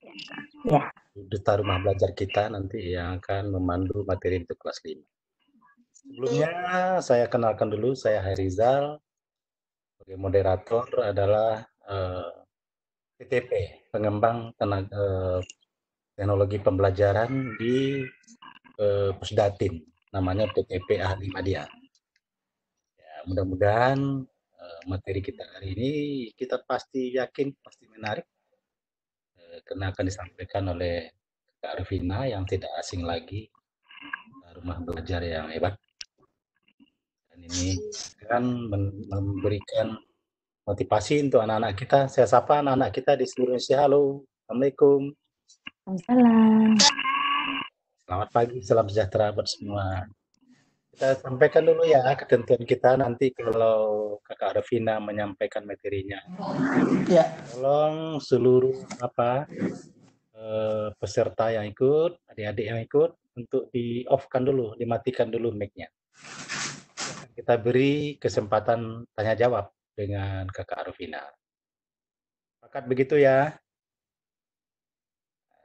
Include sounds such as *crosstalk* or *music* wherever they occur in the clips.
Ya. Duta Rumah Belajar kita nanti yang akan memandu materi untuk kelas 5. Sebelumnya saya kenalkan dulu, saya Harizal. Sebagai moderator adalah eh, PTP, pengembang tenaga, uh, teknologi pembelajaran di uh, Pusdatin, namanya PTP Ahli Media. Ya, mudah-mudahan uh, materi kita hari ini kita pasti yakin pasti menarik karena akan disampaikan oleh Kak Arvina yang tidak asing lagi rumah belajar yang hebat dan ini akan memberikan motivasi untuk anak-anak kita. Saya sapa anak-anak kita di seluruh Indonesia. Halo, Assalamualaikum. Assalamualaikum. Selamat pagi, salam sejahtera buat semua. Kita sampaikan dulu ya ketentuan kita nanti kalau Kakak Arvina menyampaikan materinya. Ya. Tolong seluruh apa eh, peserta yang ikut, adik-adik yang ikut untuk di off-kan dulu, dimatikan dulu mic-nya. Kita beri kesempatan tanya jawab dengan Kakak Arvina. Pakat begitu ya?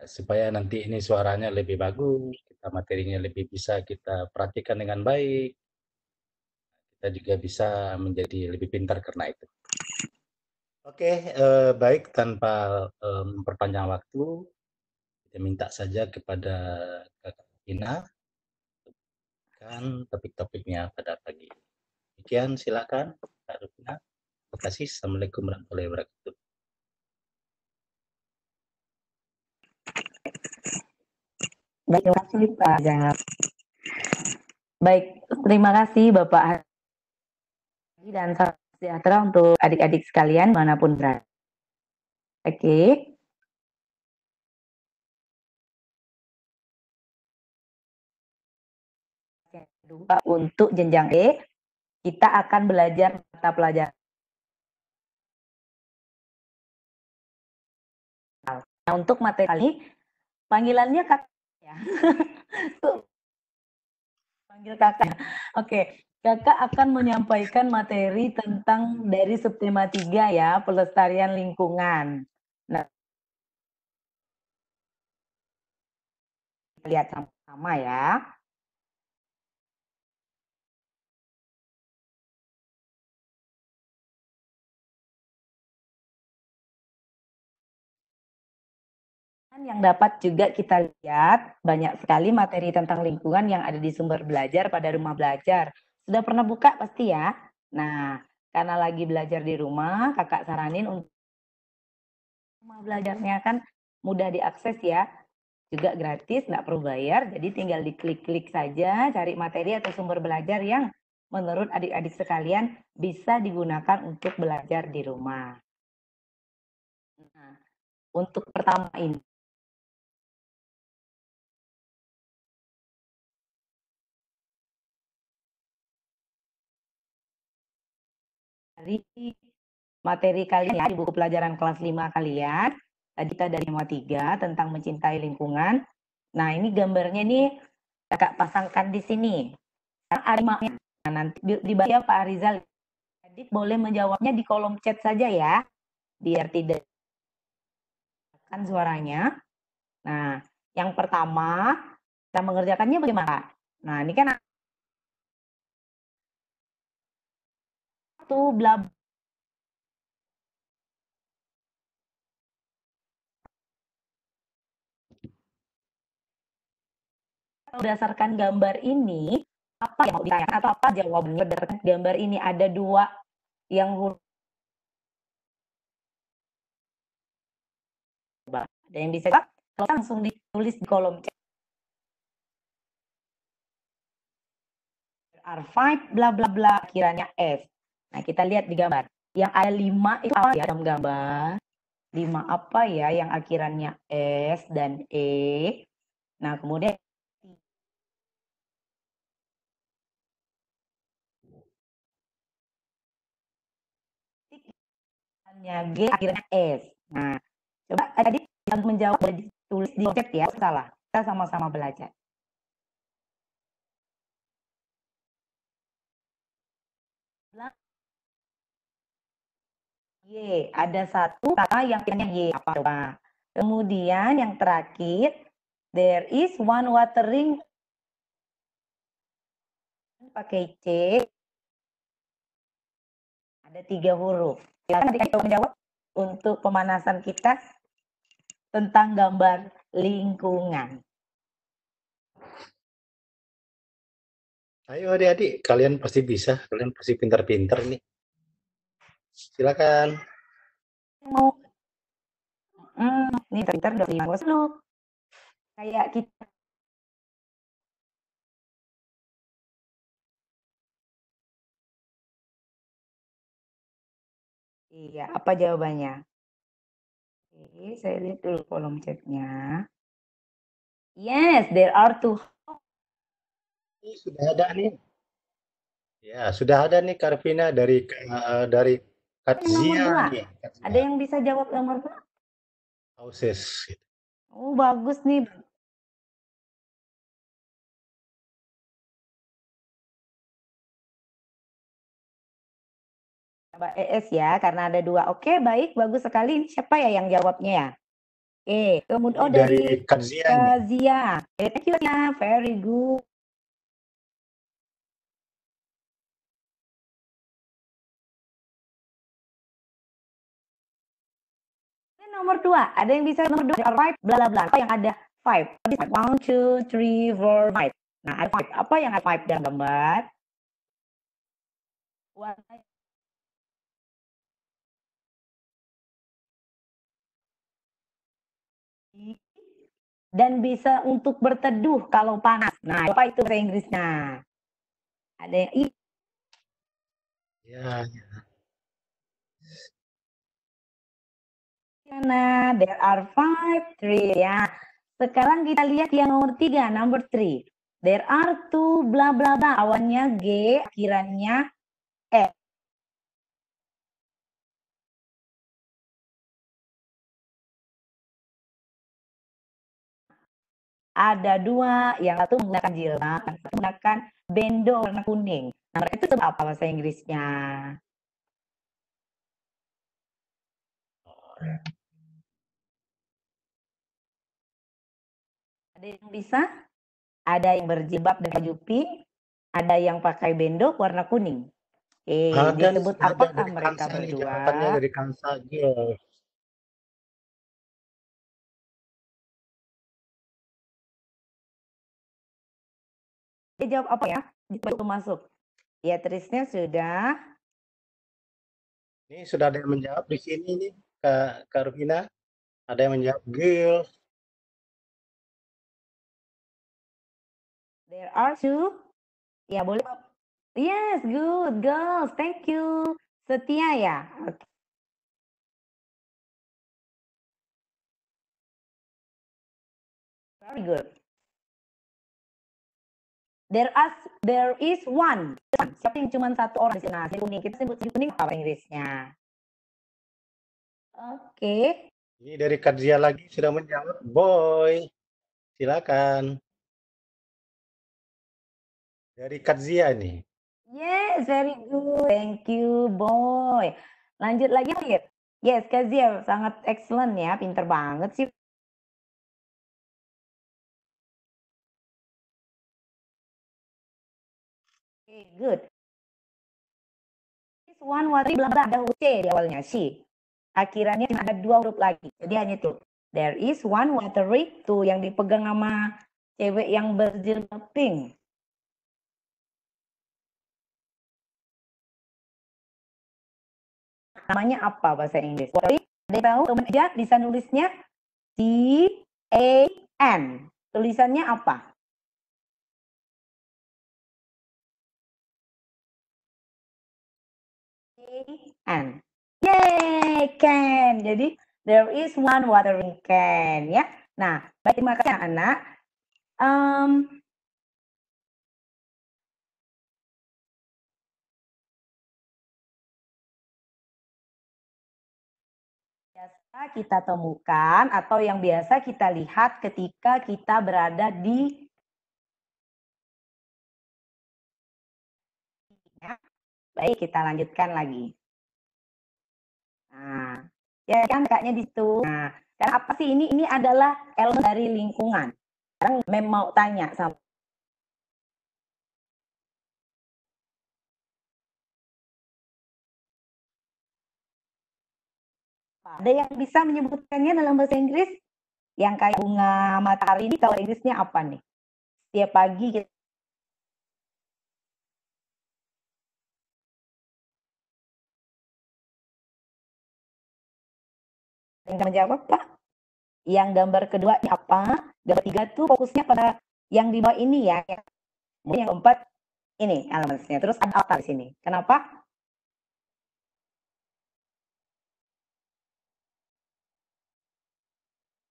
Supaya nanti ini suaranya lebih bagus, kita materinya lebih bisa kita perhatikan dengan baik. Kita juga bisa menjadi lebih pintar karena itu. Oke, eh, baik tanpa eh, memperpanjang waktu, kita minta saja kepada Kakak Ina kan topik-topiknya pada pagi. Demikian silakan Kak Rupina. Terima kasih. Assalamualaikum warahmatullahi wabarakatuh. Terima kasih Pak Jangan. Baik, terima kasih Bapak dan salam sejahtera untuk adik-adik sekalian mana pun berada. Oke. Dua untuk jenjang E, kita akan belajar mata pelajaran. Nah, untuk materi kali panggilannya kakak ya. *laughs* Panggil kakak. Oke, kakak akan menyampaikan materi tentang dari subtema 3 ya, pelestarian lingkungan. Nah, lihat sama-sama ya. Yang dapat juga kita lihat banyak sekali materi tentang lingkungan yang ada di sumber belajar pada rumah belajar. Sudah pernah buka pasti ya? Nah, karena lagi belajar di rumah, kakak saranin untuk rumah belajarnya kan mudah diakses ya. Juga gratis, nggak perlu bayar, jadi tinggal diklik-klik saja cari materi atau sumber belajar yang menurut adik-adik sekalian bisa digunakan untuk belajar di rumah. Nah, untuk pertama ini, dari materi kalian ya di buku pelajaran kelas 5 kalian. Tadi kita dari tema 3 tentang mencintai lingkungan. Nah, ini gambarnya nih Kakak pasangkan di sini. Ada nah, nanti dibaca Pak Arizal. Adik boleh menjawabnya di kolom chat saja ya. Biar tidak kan suaranya. Nah, yang pertama kita mengerjakannya bagaimana? Nah, ini kan satu bla berdasarkan gambar ini apa yang mau ditanyakan atau apa jawabannya berdasarkan gambar ini? Ada dua yang ada yang bisa langsung ditulis di kolom chat. R5 bla bla bla kiranya S Nah, kita lihat di gambar. Yang ada lima itu apa ya dalam gambar? Lima apa ya yang akhirannya S dan E. Nah, kemudian G akhirnya S. Nah, coba tadi menjawab ditulis di chat ya, salah. Kita sama-sama belajar. Y. Ada satu kata yang kiranya Y. Apa coba? Kemudian yang terakhir, there is one watering pakai C. Ada tiga huruf. Silakan nanti kita menjawab untuk pemanasan kita tentang gambar lingkungan. Ayo adik-adik, kalian pasti bisa, kalian pasti pintar-pintar nih. Silakan. Mau Hmm, ini pintar udah lima lu. Kayak kita Iya, apa jawabannya? Oke, saya lihat dulu kolom chatnya. Yes, there are two. Sudah ada nih. Ya, sudah ada nih Karvina dari uh, dari Katzia. Ada yang bisa jawab nomor dua? Houses. Oh, bagus nih. Mbak ES ya, karena ada dua. Oke, baik, bagus sekali. Siapa ya yang jawabnya ya? Eh, kemudian oh dari, dari Kazia. Kazia. Eh, thank you ya, very good. Nomor dua. Ada yang bisa nomor dua. Five, bla bla bla. Apa yang ada five? One, two, three, four, five. Nah, ada five. Apa yang ada five dalam gambar? Warna dan bisa untuk berteduh kalau panas. Nah, apa itu bahasa Inggrisnya? Ada yang i. Ya, ya. Nah, there are five tree ya. Sekarang kita lihat yang nomor tiga, number three. There are two bla bla bla. Awalnya G, akhirannya E. Ada dua, yang satu menggunakan jilbab, yang satu menggunakan bendo warna kuning. Nah, mereka itu apa bahasa Inggrisnya? Ada yang bisa? Ada yang berjilbab dan baju pink, ada yang pakai bendo warna kuning. Eh, ada, disebut apakah mereka berdua? dari Kansa Girls. Dia jawab apa ya? Itu masuk. Ya, Trisnya sudah. Ini sudah ada yang menjawab di sini nih, Kak, Kak Rufina. Ada yang menjawab girls. There are two. Ya, boleh. Yes, good. Girls, thank you. Setia ya? Okay. Very good. There is there is one. Siapa yang cuma satu orang di sini? Nah, kuning. Kita sebut kuning apa Inggrisnya? Oke. Okay. Ini dari Kadzia lagi sudah menjawab. Boy. Silakan. Dari Kadzia nih. Yes, very good. Thank you, boy. Lanjut lagi, Yes, Kadzia sangat excellent ya. Pinter banget sih. Okay, good. This one was bla ada huruf C di awalnya si. Akhirannya ada dua huruf lagi. Jadi hanya itu. There is one watery tuh yang dipegang sama cewek yang berjilbab pink. Namanya apa bahasa Inggris? Watery, ada tahu? Teman aja bisa nulisnya C A N. Tulisannya apa? can. Yay, can. Jadi there is one watering can ya. Nah, baik terima kasih anak. Um, kita temukan atau yang biasa kita lihat ketika kita berada di Baik, kita lanjutkan lagi. Nah, ya kan kakaknya di situ. Nah, Karena apa sih ini? Ini adalah elemen dari lingkungan. Sekarang Mem mau tanya sama Ada yang bisa menyebutkannya dalam bahasa Inggris? Yang kayak bunga matahari ini kalau Inggrisnya apa nih? Setiap pagi kita yang menjawab Pak? Yang gambar kedua apa? Gambar tiga tuh fokusnya pada yang di bawah ini ya. Yang keempat ini elemennya. Terus ada apa di sini? Kenapa?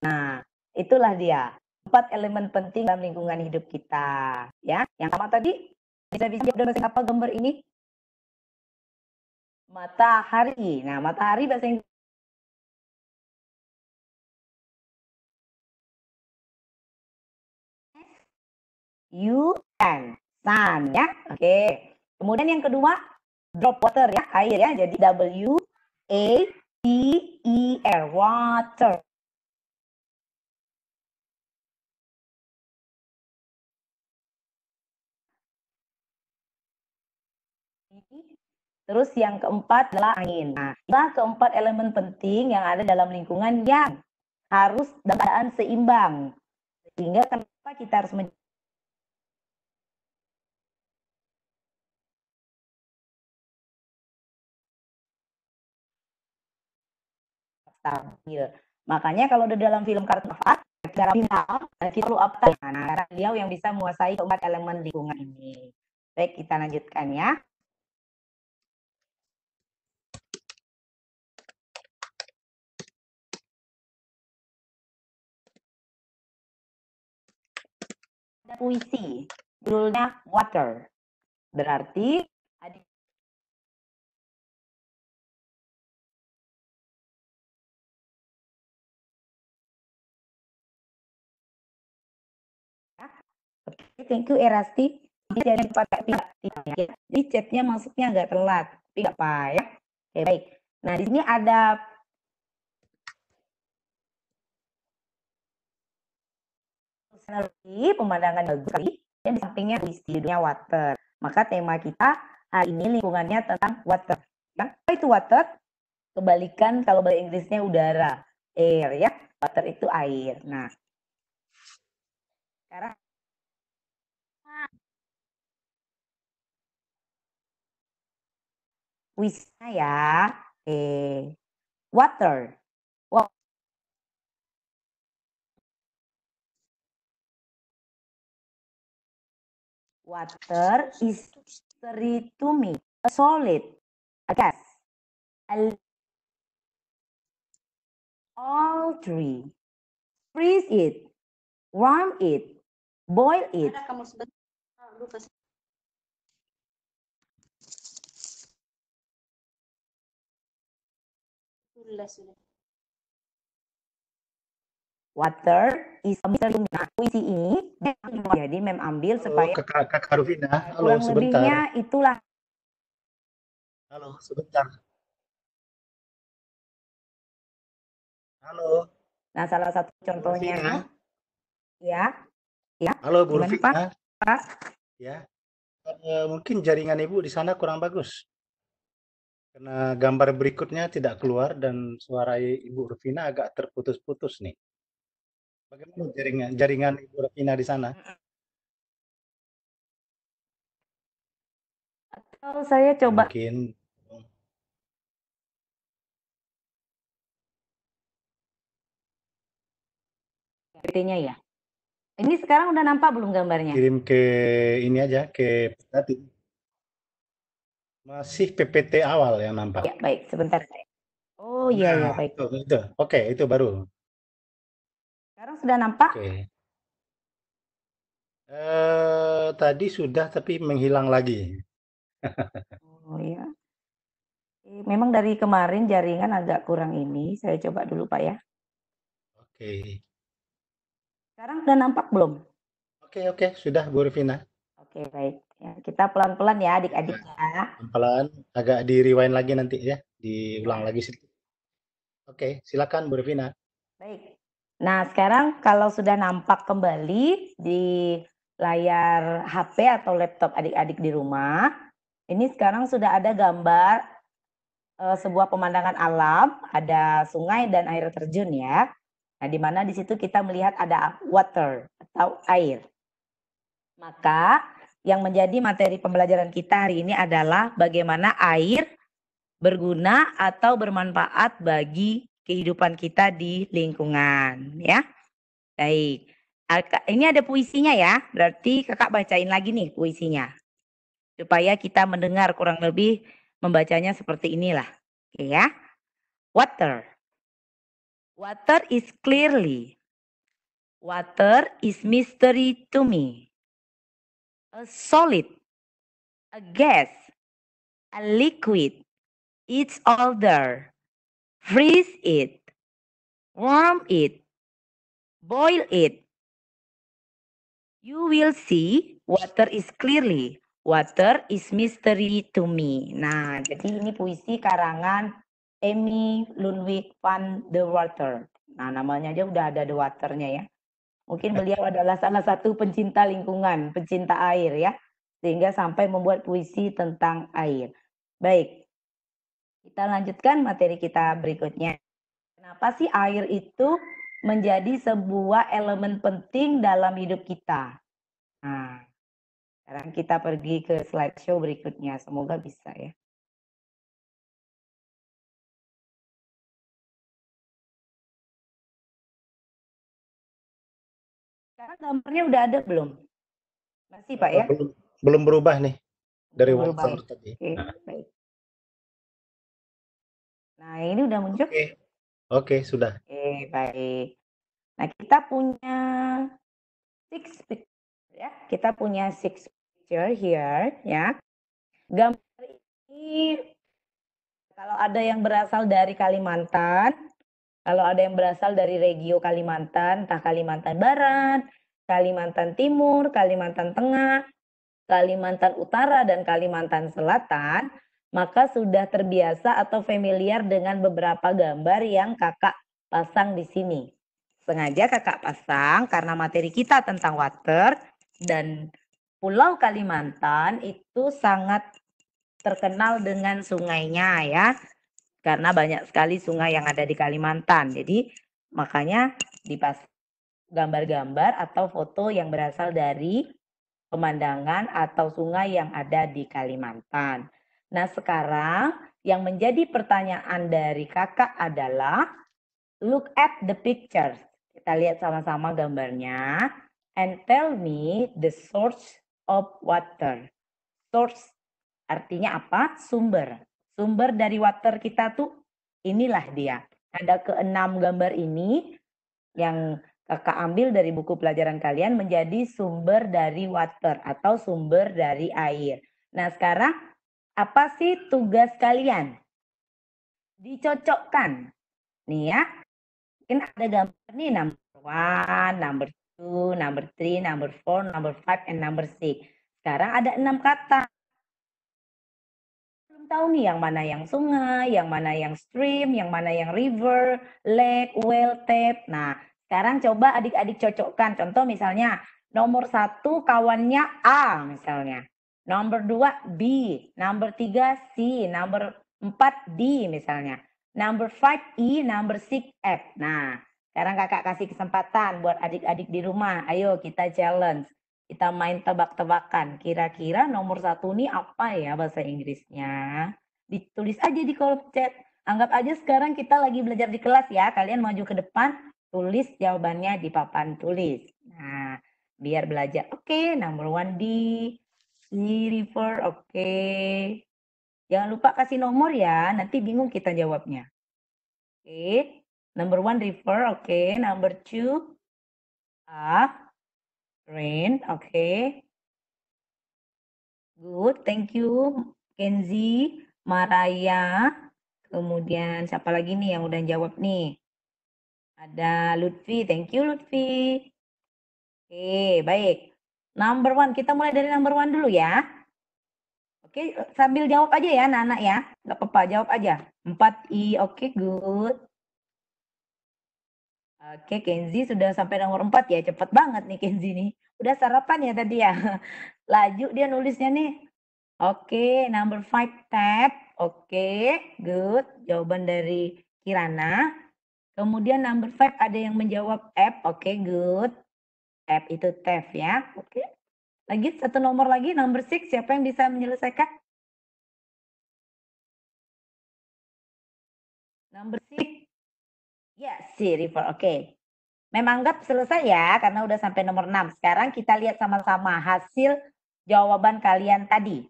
Nah, itulah dia. Empat elemen penting dalam lingkungan hidup kita. Ya, yang sama tadi bisa bisa bahasa apa gambar ini? Matahari. Nah, matahari bahasa Inggris can sun ya. Oke. Kemudian yang kedua drop water ya, air ya. Jadi W A T E R water. Terus yang keempat adalah angin. Nah, keempat elemen penting yang ada dalam lingkungan yang harus dalam keadaan seimbang. Sehingga kenapa kita harus stabil. Makanya kalau di dalam film kartun Avatar, secara final kita perlu apa? Nah, beliau yang bisa menguasai keempat elemen lingkungan ini. Baik, kita lanjutkan ya. Puisi, judulnya Water. Berarti adik Oke, thank you Erasti. Jadi pakai tidak ya. Jadi chatnya masuknya agak telat, tapi nggak apa ya. Oke baik. Nah di sini ada pemandangan bagus dan di sampingnya dunia water. Maka tema kita hari ini lingkungannya tentang water. Ya, apa itu water? Kebalikan kalau bahasa Inggrisnya udara, air ya. Water itu air. Nah, sekarang puisinya ya. Eh, water. Water is three to me, a solid, a gas, a all three. Freeze it, warm it, boil it. Ada Water is. Nah, puisi ini jadi mem ambil supaya Kakak, Kakak Rufina. Halo, kurang sebentar. lebihnya itulah Halo, sebentar. Halo, nah salah satu contohnya Rufina. ya Halo, Bu Gimana, Rufina. Pak? Ya, Eh, mungkin jaringan Ibu di sana kurang bagus. Karena gambar berikutnya tidak keluar dan suara Ibu Rufina agak terputus-putus nih. Bagaimana jaringan jaringan Ibu Rufina di sana? atau saya coba Mungkin PT-nya ya ini sekarang udah nampak belum gambarnya kirim ke ini aja ke tadi. Masih PPT awal yang nampak. ya baik sebentar oh iya ya Nah, baik itu, itu. Oke, itu baru. Sudah nampak Oke. Eh, tadi sudah tapi menghilang lagi. *laughs* oh ya memang dari kemarin jaringan agak kurang ini saya coba dulu pak ya Oke. sekarang udah nampak belum Oke, oke, sudah Bu Rufina. oke baik ya, kita pelan-pelan ya adik-adik ya Pelan agak di rewind lagi nanti ya, diulang lagi sedikit. Oke, silakan Bu Rufina. Baik. Nah, sekarang kalau sudah nampak kembali di layar HP atau laptop adik-adik di rumah, ini sekarang sudah ada gambar uh, sebuah pemandangan alam, ada sungai dan air terjun ya. Nah, di mana di situ kita melihat ada water atau air. Maka yang menjadi materi pembelajaran kita hari ini adalah bagaimana air berguna atau bermanfaat bagi kehidupan kita di lingkungan ya. Baik. Ini ada puisinya ya. Berarti Kakak bacain lagi nih puisinya. Supaya kita mendengar kurang lebih membacanya seperti inilah. Oke ya. Water. Water is clearly. Water is mystery to me. A solid, a gas, a liquid, it's all there. Freeze it, warm it, boil it. You will see water is clearly. Water is mystery to me. Nah, jadi ini puisi karangan Amy Ludwig van der Water. Nah, namanya aja udah ada the waternya ya. Mungkin *laughs* beliau adalah salah satu pencinta lingkungan, pencinta air ya. Sehingga sampai membuat puisi tentang air. Baik, kita lanjutkan materi kita berikutnya. Kenapa sih air itu menjadi sebuah elemen penting dalam hidup kita? Nah, sekarang kita pergi ke slideshow berikutnya. Semoga bisa ya. Sekarang gambarnya udah ada belum? Masih Pak ya? Belum, belum berubah nih dari berubah. tadi. Oke, nah. baik. Nah, ini udah muncul? Oke, Oke, sudah. Oke, baik. Nah, kita punya six picture ya. Kita punya six picture here ya. Gambar ini kalau ada yang berasal dari Kalimantan, kalau ada yang berasal dari regio Kalimantan, entah Kalimantan Barat, Kalimantan Timur, Kalimantan Tengah, Kalimantan Utara, dan Kalimantan Selatan, maka sudah terbiasa atau familiar dengan beberapa gambar yang kakak pasang di sini. Sengaja kakak pasang karena materi kita tentang water dan Pulau Kalimantan itu sangat terkenal dengan sungainya ya. Karena banyak sekali sungai yang ada di Kalimantan. Jadi makanya dipas gambar-gambar atau foto yang berasal dari pemandangan atau sungai yang ada di Kalimantan. Nah, sekarang yang menjadi pertanyaan dari kakak adalah look at the pictures. Kita lihat sama-sama gambarnya and tell me the source of water. Source artinya apa? Sumber. Sumber dari water kita tuh inilah dia. Ada keenam gambar ini yang kakak ambil dari buku pelajaran kalian menjadi sumber dari water atau sumber dari air. Nah sekarang apa sih tugas kalian? Dicocokkan. Nih ya. Mungkin ada gambar nih number one, number two, number three, number four, number five, and number six. Sekarang ada enam kata. Belum tahu nih yang mana yang sungai, yang mana yang stream, yang mana yang river, lake, well, tap. Nah, sekarang coba adik-adik cocokkan. Contoh misalnya nomor satu kawannya A misalnya. Nomor dua B, nomor tiga C, nomor empat D misalnya. Nomor five E, nomor six F. Nah, sekarang kakak kasih kesempatan buat adik-adik di rumah. Ayo kita challenge. Kita main tebak-tebakan. Kira-kira nomor satu ini apa ya bahasa Inggrisnya? Ditulis aja di kolom chat. Anggap aja sekarang kita lagi belajar di kelas ya. Kalian maju ke depan, tulis jawabannya di papan tulis. Nah, biar belajar. Oke, okay, number one D, Si River, oke. Okay. Jangan lupa kasih nomor ya, nanti bingung kita jawabnya. Oke, okay. number one River, oke. Okay. Number two, A, Rain, oke. Okay. Good, thank you. Kenzi, Maraya, kemudian siapa lagi nih yang udah jawab nih? Ada Lutfi, thank you Lutfi. Oke, baik. Number one, kita mulai dari number one dulu ya. Oke, sambil jawab aja ya anak-anak ya. Gak apa-apa, jawab aja. 4I, oke, good. Oke, Kenzi sudah sampai nomor 4 ya. Cepet banget nih Kenzi nih. Udah sarapan ya tadi ya. *laughs* Laju dia nulisnya nih. Oke, number 5 tab. Oke, good. Jawaban dari Kirana. Kemudian number 5 ada yang menjawab F. Oke, good. F itu tab ya. Oke. Lagi satu nomor lagi, number 6. Siapa yang bisa menyelesaikan? Number 6. Yes, si River. Oke. Memang anggap selesai ya, karena udah sampai nomor 6. Sekarang kita lihat sama-sama hasil jawaban kalian tadi.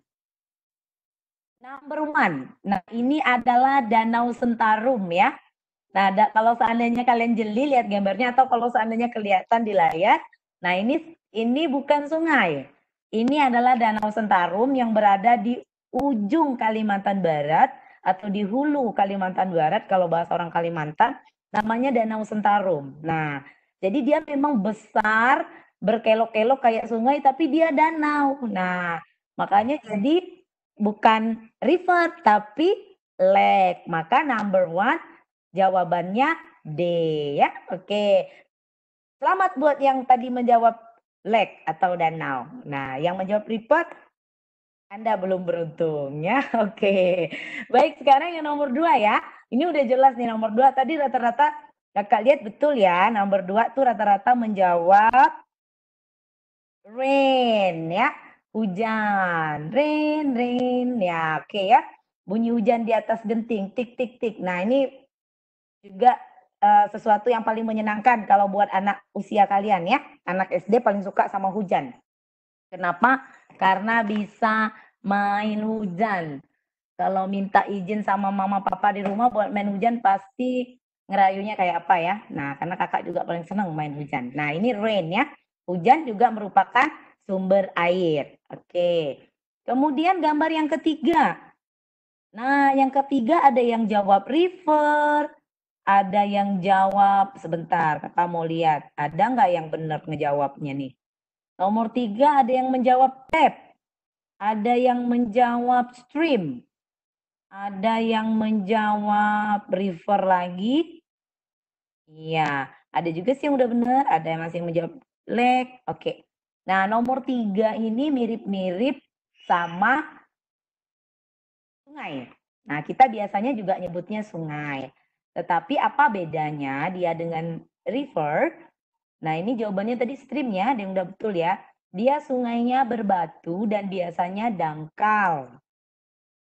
Number one. Nah, ini adalah Danau Sentarum ya. Nah, da, kalau seandainya kalian jeli lihat gambarnya atau kalau seandainya kelihatan di layar, nah ini ini bukan sungai. Ini adalah Danau Sentarum yang berada di ujung Kalimantan Barat atau di hulu Kalimantan Barat kalau bahasa orang Kalimantan namanya Danau Sentarum. Nah, jadi dia memang besar, berkelok-kelok kayak sungai, tapi dia danau. Nah, makanya jadi bukan river, tapi lake. Maka number one jawabannya D ya. Oke. Selamat buat yang tadi menjawab lake atau danau. Nah, yang menjawab river anda belum beruntung *laughs* ya. Oke. Baik, sekarang yang nomor dua ya. Ini udah jelas nih nomor dua. Tadi rata-rata kakak lihat betul ya. Nomor dua tuh rata-rata menjawab rain ya. Hujan. Rain, rain. Ya, oke ya. Bunyi hujan di atas genting. Tik, tik, tik. Nah, ini juga uh, sesuatu yang paling menyenangkan kalau buat anak usia kalian ya. Anak SD paling suka sama hujan. Kenapa? Karena bisa main hujan. Kalau minta izin sama mama papa di rumah buat main hujan pasti ngerayunya kayak apa ya. Nah, karena kakak juga paling senang main hujan. Nah, ini rain ya. Hujan juga merupakan sumber air. Oke. Kemudian gambar yang ketiga. Nah, yang ketiga ada yang jawab river, ada yang jawab sebentar, kakak mau lihat. Ada nggak yang benar ngejawabnya nih? Nomor tiga ada yang menjawab tap, ada yang menjawab stream, ada yang menjawab river lagi. Iya, ada juga sih yang udah benar, ada yang masih menjawab lake. Oke. Nah, nomor tiga ini mirip-mirip sama sungai. Nah, kita biasanya juga nyebutnya sungai. Tetapi apa bedanya dia dengan river? Nah, ini jawabannya tadi stream ya, yang udah betul ya. Dia sungainya berbatu dan biasanya dangkal.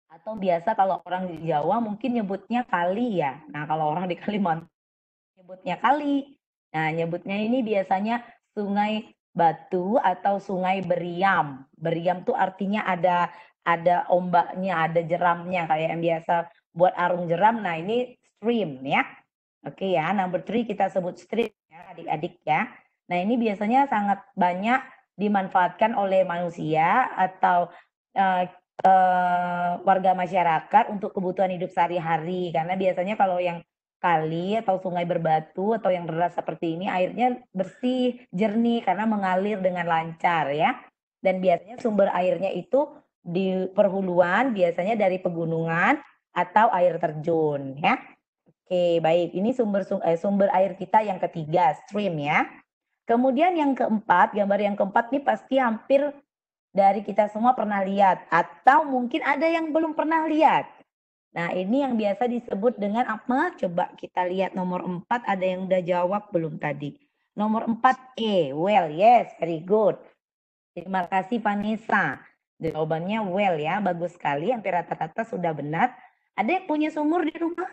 Atau biasa kalau orang di Jawa mungkin nyebutnya kali ya. Nah, kalau orang di Kalimantan nyebutnya kali. Nah, nyebutnya ini biasanya sungai batu atau sungai beriam. Beriam tuh artinya ada ada ombaknya, ada jeramnya kayak yang biasa buat arung jeram. Nah, ini stream ya. Oke ya, number three kita sebut stream ya adik-adik ya. Nah, ini biasanya sangat banyak dimanfaatkan oleh manusia atau uh, uh, warga masyarakat untuk kebutuhan hidup sehari-hari karena biasanya kalau yang kali atau sungai berbatu atau yang deras seperti ini airnya bersih, jernih karena mengalir dengan lancar ya. Dan biasanya sumber airnya itu di perhuluan biasanya dari pegunungan atau air terjun ya. Oke, baik. Ini sumber eh, sumber air kita yang ketiga, stream ya. Kemudian yang keempat, gambar yang keempat ini pasti hampir dari kita semua pernah lihat atau mungkin ada yang belum pernah lihat. Nah, ini yang biasa disebut dengan apa? Coba kita lihat nomor 4 ada yang udah jawab belum tadi? Nomor 4 E, well, yes, very good. Terima kasih Vanessa. Jawabannya well ya, bagus sekali, hampir rata-rata sudah benar. Ada yang punya sumur di rumah?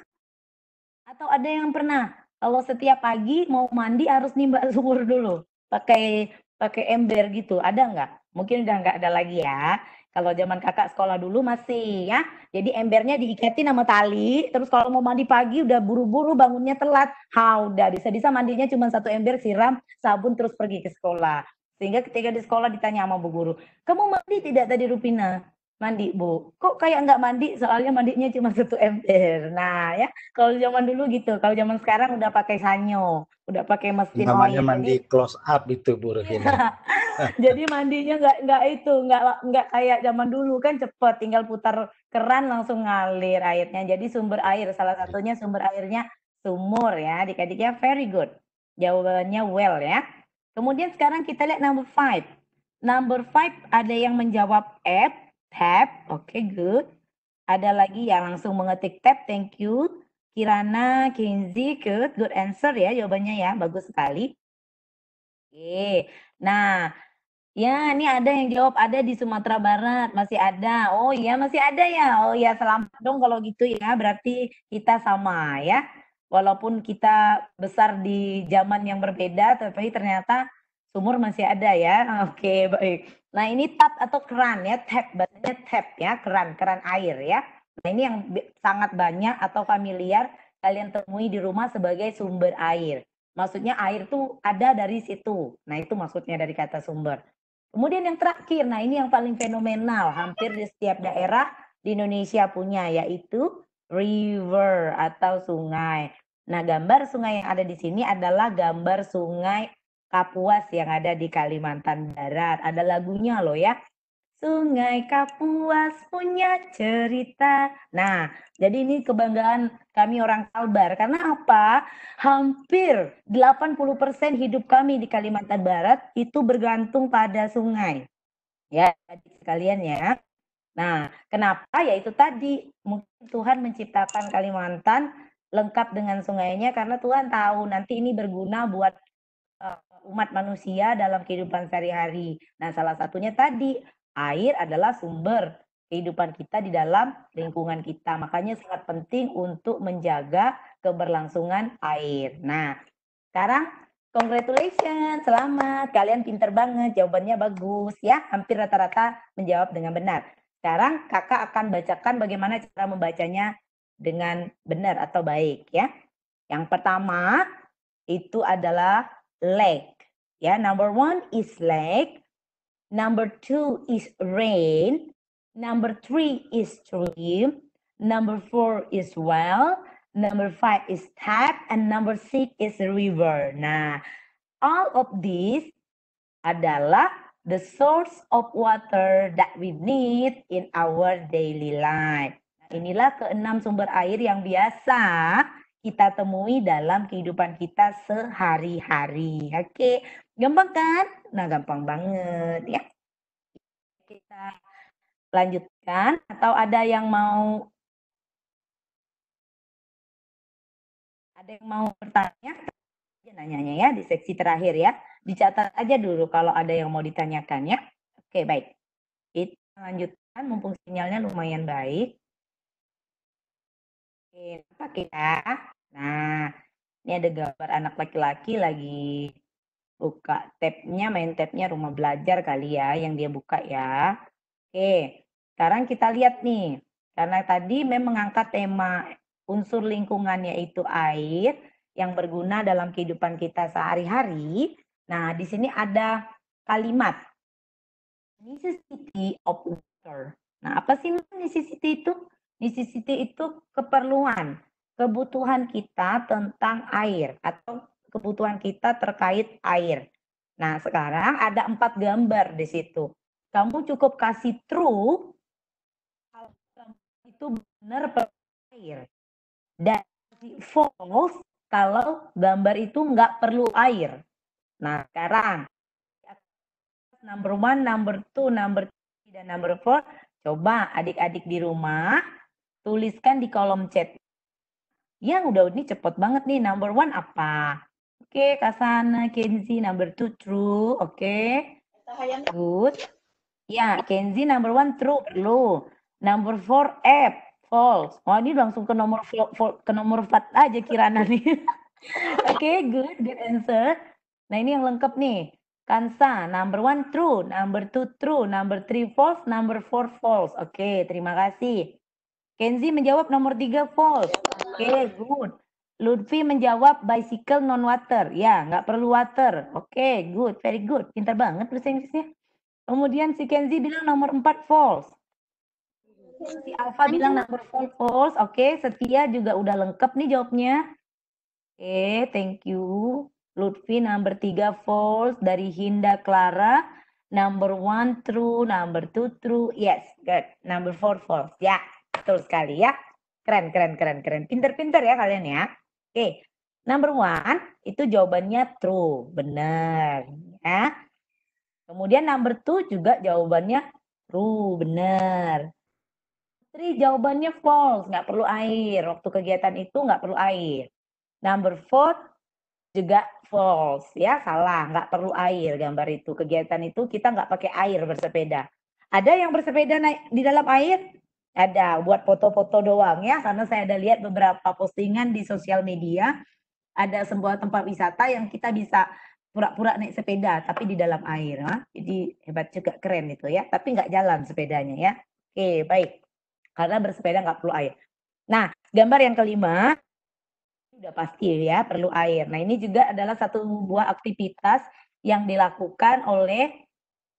Atau ada yang pernah kalau setiap pagi mau mandi harus nimba *laughs* sumur dulu, pakai pakai ember gitu, ada nggak? Mungkin udah nggak ada lagi ya. Kalau zaman kakak sekolah dulu masih ya. Jadi embernya diikatin sama tali. Terus kalau mau mandi pagi udah buru-buru bangunnya telat. Ha udah bisa-bisa mandinya cuma satu ember siram sabun terus pergi ke sekolah. Sehingga ketika di sekolah ditanya sama bu guru, kamu mandi tidak tadi Rupina? Mandi bu, kok kayak nggak mandi? Soalnya mandinya cuma satu ember. Nah ya, kalau zaman dulu gitu. Kalau zaman sekarang udah pakai sanyo, udah pakai mesin Namanya oil. mandi jadi... close up itu bu Rupina. *laughs* Jadi mandinya nggak nggak itu nggak nggak kayak zaman dulu kan cepet tinggal putar keran langsung ngalir airnya. Jadi sumber air salah satunya sumber airnya sumur ya adik-adik ya very good. Jawabannya well ya. Kemudian sekarang kita lihat number five. Number five ada yang menjawab app, tab. Oke, okay, good. Ada lagi yang langsung mengetik tab, thank you. Kirana, Kenzi, good, good answer ya jawabannya ya, bagus sekali. Oke, nah ya ini ada yang jawab ada di Sumatera Barat, masih ada. Oh iya masih ada ya, oh ya selamat dong kalau gitu ya, berarti kita sama ya. Walaupun kita besar di zaman yang berbeda, tapi ternyata sumur masih ada ya. *laughs* Oke, baik. Nah ini tap atau keran ya, tap, bacanya tap ya, keran, keran air ya. Nah ini yang sangat banyak atau familiar kalian temui di rumah sebagai sumber air. Maksudnya air tuh ada dari situ. Nah, itu maksudnya dari kata sumber. Kemudian yang terakhir, nah ini yang paling fenomenal, hampir di setiap daerah di Indonesia punya, yaitu river atau sungai. Nah, gambar sungai yang ada di sini adalah gambar sungai Kapuas yang ada di Kalimantan Barat. Ada lagunya loh ya. Sungai Kapuas punya cerita. Nah, jadi ini kebanggaan kami orang Kalbar. Karena apa? Hampir 80% hidup kami di Kalimantan Barat itu bergantung pada sungai. Ya, sekalian ya. Nah, kenapa? Ya itu tadi, mungkin Tuhan menciptakan Kalimantan lengkap dengan sungainya karena Tuhan tahu nanti ini berguna buat umat manusia dalam kehidupan sehari-hari. Nah, salah satunya tadi air adalah sumber kehidupan kita di dalam lingkungan kita. Makanya sangat penting untuk menjaga keberlangsungan air. Nah, sekarang congratulations, selamat. Kalian pinter banget, jawabannya bagus ya. Hampir rata-rata menjawab dengan benar. Sekarang kakak akan bacakan bagaimana cara membacanya dengan benar atau baik ya. Yang pertama itu adalah leg. Ya, number one is leg. Number two is rain. Number three is stream. Number four is well. Number five is tap. And number six is river. Nah, all of these adalah the source of water that we need in our daily life. Nah, inilah keenam sumber air yang biasa kita temui dalam kehidupan kita sehari-hari. Oke, Gampang kan? Nah, gampang banget ya. Kita lanjutkan atau ada yang mau ada yang mau bertanya? Ya, nanyanya ya di seksi terakhir ya. Dicatat aja dulu kalau ada yang mau ditanyakan ya. Oke, baik. Kita lanjutkan mumpung sinyalnya lumayan baik. Oke, apa kita? Nah, ini ada gambar anak laki-laki lagi buka tabnya, main tabnya rumah belajar kali ya, yang dia buka ya. Oke, sekarang kita lihat nih, karena tadi memang mengangkat tema unsur lingkungan yaitu air yang berguna dalam kehidupan kita sehari-hari. Nah, di sini ada kalimat necessity of water. Nah, apa sih necessity itu? Necessity itu keperluan, kebutuhan kita tentang air atau kebutuhan kita terkait air. Nah, sekarang ada empat gambar di situ. Kamu cukup kasih true kalau itu benar air. Dan false kalau gambar itu nggak perlu air. Nah, sekarang number one, number two, number three, dan number four. Coba adik-adik di rumah tuliskan di kolom chat. Yang udah ini cepet banget nih. Number one apa? Oke, okay, Kasana, Kenzi, number two, true. Oke. Okay. Good. Ya, Kenzi, number one, true, perlu. Number four, F, false. Wah, ini langsung ke nomor ke nomor empat aja Kirana nih. *laughs* Oke, okay, good, good answer. Nah, ini yang lengkap nih. Kansa, number one, true. Number two, true. Number three, false. Number four, false. Oke, okay, terima kasih. Kenzi menjawab nomor tiga, false. Oke, okay, good. Lutfi menjawab bicycle non water. Ya, nggak perlu water. Oke, okay, good, very good. Pintar banget bahasa Inggrisnya. Kemudian si Kenzi bilang nomor 4 false. Si Alfa bilang nomor 4 false. Oke, okay, Setia juga udah lengkap nih jawabnya. Oke, okay, thank you. Lutfi nomor 3 false dari Hinda Clara. Number 1 true, number 2 true. Yes, good. Number 4 false. Ya, betul sekali ya. Keren, keren, keren, keren. Pinter-pinter ya kalian ya. Oke, Number one, itu jawabannya true, benar. Ya. Kemudian number two juga jawabannya true, benar. Three jawabannya false, nggak perlu air. Waktu kegiatan itu nggak perlu air. Number four juga false, ya salah, nggak perlu air gambar itu. Kegiatan itu kita nggak pakai air bersepeda. Ada yang bersepeda naik di dalam air? Ada, buat foto-foto doang ya, karena saya ada lihat beberapa postingan di sosial media, ada sebuah tempat wisata yang kita bisa pura-pura naik sepeda, tapi di dalam air. Ha? Jadi hebat juga, keren itu ya, tapi nggak jalan sepedanya ya. Oke, baik. Karena bersepeda nggak perlu air. Nah, gambar yang kelima, sudah pasti ya perlu air. Nah, ini juga adalah satu buah aktivitas yang dilakukan oleh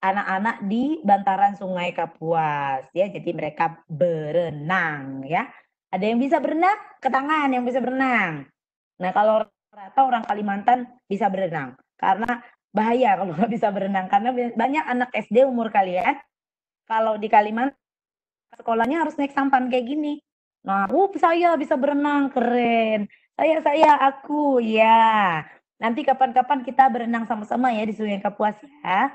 anak-anak di bantaran Sungai Kapuas ya. Jadi mereka berenang ya. Ada yang bisa berenang? Ke tangan yang bisa berenang. Nah, kalau rata orang Kalimantan bisa berenang karena bahaya *laughs* kalau nggak bisa berenang karena banyak anak SD umur kalian kalau di Kalimantan sekolahnya harus naik sampan kayak gini. Nah, uh, saya bisa berenang, keren. Saya, saya, aku, ya. Nanti kapan-kapan kita berenang sama-sama ya di Sungai Kapuas ya.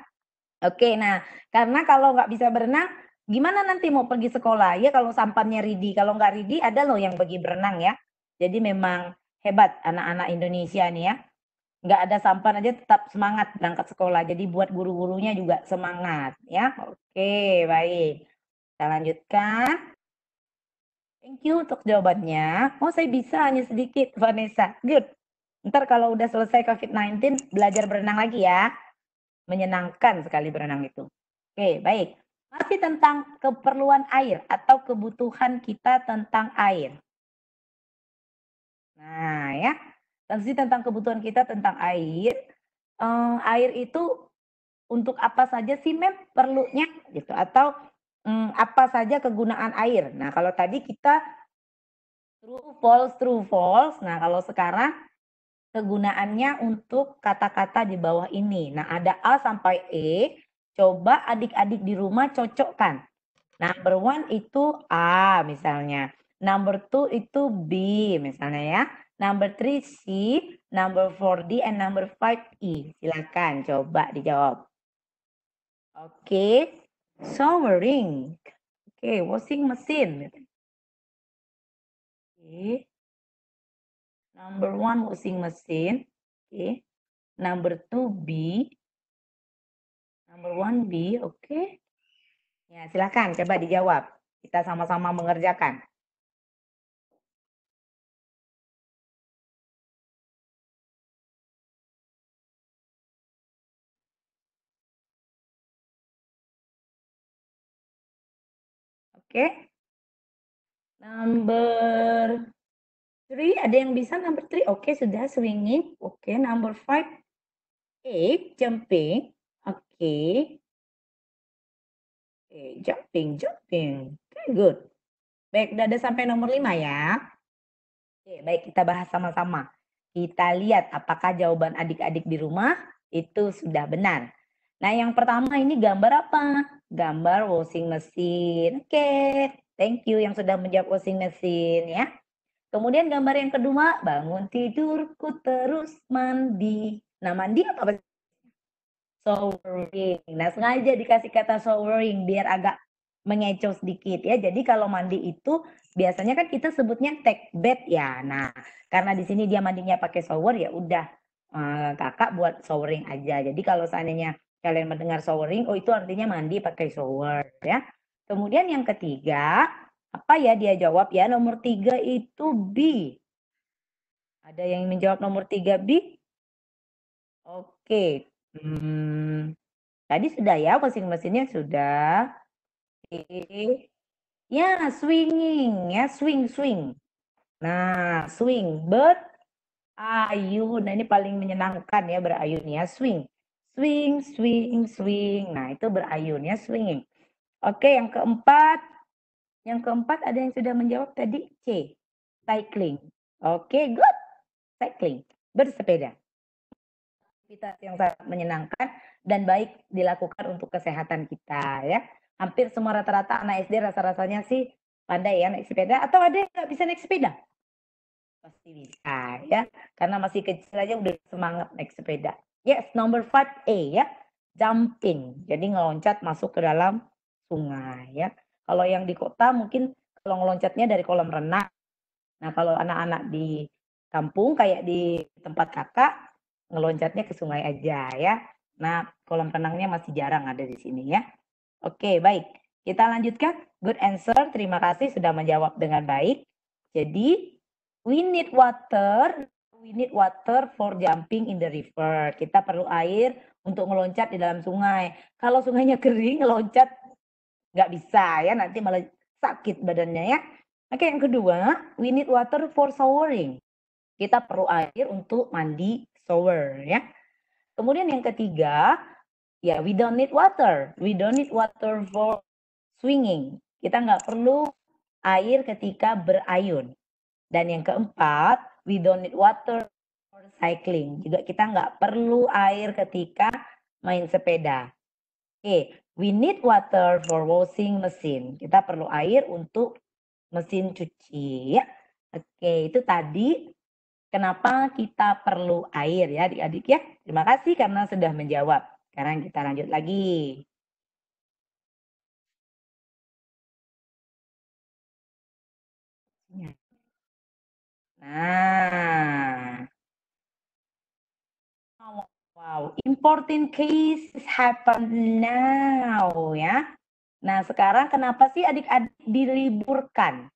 Oke, nah karena kalau nggak bisa berenang, gimana nanti mau pergi sekolah? Ya kalau sampannya Ridi, kalau nggak Ridi ada loh yang pergi berenang ya. Jadi memang hebat anak-anak Indonesia nih ya. Nggak ada sampan aja tetap semangat berangkat sekolah. Jadi buat guru-gurunya juga semangat ya. Oke, baik. Kita lanjutkan. Thank you untuk jawabannya. Oh, saya bisa hanya sedikit, Vanessa. Good. Ntar kalau udah selesai COVID-19, belajar berenang lagi ya menyenangkan sekali berenang itu. Oke, baik. Masih tentang keperluan air atau kebutuhan kita tentang air. Nah, ya. Masih tentang kebutuhan kita tentang air. Um, air itu untuk apa saja sih, Mem? Perlunya gitu atau um, apa saja kegunaan air. Nah, kalau tadi kita true false true false. Nah, kalau sekarang kegunaannya untuk kata-kata di bawah ini. Nah, ada A sampai E. Coba adik-adik di rumah cocokkan. Number one itu A misalnya. Number two itu B misalnya ya. Number three C, number four D, and number five E. Silakan coba dijawab. Oke, okay. showering. Oke, okay. washing machine. Oke. Okay. Number one washing machine. Okay. Number two B. Number one B. Oke. Okay. Ya, silakan coba dijawab. Kita sama-sama mengerjakan. Oke. Okay. Number Three, ada yang bisa number three? Oke, okay, sudah swinging. Oke, okay, number five. Eight, jumping. Oke. Okay. Okay, jumping, jumping. Okay, good. Baik, udah ada sampai nomor lima ya. Oke, baik kita bahas sama-sama. Kita lihat apakah jawaban adik-adik di rumah itu sudah benar. Nah, yang pertama ini gambar apa? Gambar washing machine. Oke, okay. thank you yang sudah menjawab washing machine ya. Kemudian gambar yang kedua, bangun tidurku terus mandi. Nah, mandi apa? Showering. Nah, sengaja dikasih kata showering biar agak mengecoh sedikit ya. Jadi kalau mandi itu biasanya kan kita sebutnya take bath ya. Nah, karena di sini dia mandinya pakai shower ya udah uh, kakak buat showering aja. Jadi kalau seandainya kalian mendengar showering, oh itu artinya mandi pakai shower ya. Kemudian yang ketiga, apa ya dia jawab ya? Nomor tiga itu B. Ada yang menjawab nomor tiga B? Oke. Hmm, tadi sudah ya mesin mesinnya sudah. Oke. Ya, swinging ya, swing swing. Nah, swing but ayun. Nah, ini paling menyenangkan ya berayun ya, swing. Swing, swing, swing. Nah, itu berayun ya, swinging. Oke, yang keempat yang keempat ada yang sudah menjawab tadi C, cycling. Oke, okay, good. Cycling, bersepeda. Aktivitas yang sangat menyenangkan dan baik dilakukan untuk kesehatan kita ya. Hampir semua rata-rata anak SD rasa-rasanya sih pandai ya naik sepeda atau ada yang nggak bisa naik sepeda? Pasti bisa ya. Karena masih kecil aja udah semangat naik sepeda. Yes, number five A ya. Jumping. Jadi ngeloncat masuk ke dalam sungai ya. Kalau yang di kota mungkin kalau ngeloncatnya dari kolam renang. Nah, kalau anak-anak di kampung kayak di tempat kakak ngeloncatnya ke sungai aja ya. Nah, kolam renangnya masih jarang ada di sini ya. Oke, baik. Kita lanjutkan. Good answer. Terima kasih sudah menjawab dengan baik. Jadi, we need water. We need water for jumping in the river. Kita perlu air untuk meloncat di dalam sungai. Kalau sungainya kering, ngeloncat nggak bisa ya. Nanti malah sakit badannya ya. Oke, yang kedua, we need water for showering. Kita perlu air untuk mandi shower ya. Kemudian yang ketiga, ya we don't need water. We don't need water for swinging. Kita nggak perlu air ketika berayun. Dan yang keempat, we don't need water for cycling. Juga kita nggak perlu air ketika main sepeda. Oke, we need water for washing machine. Kita perlu air untuk mesin cuci ya. Oke, itu tadi kenapa kita perlu air ya adik-adik ya. Terima kasih karena sudah menjawab. Sekarang kita lanjut lagi. Nah. Wow, important cases happen now ya. Nah, sekarang kenapa sih adik-adik diliburkan?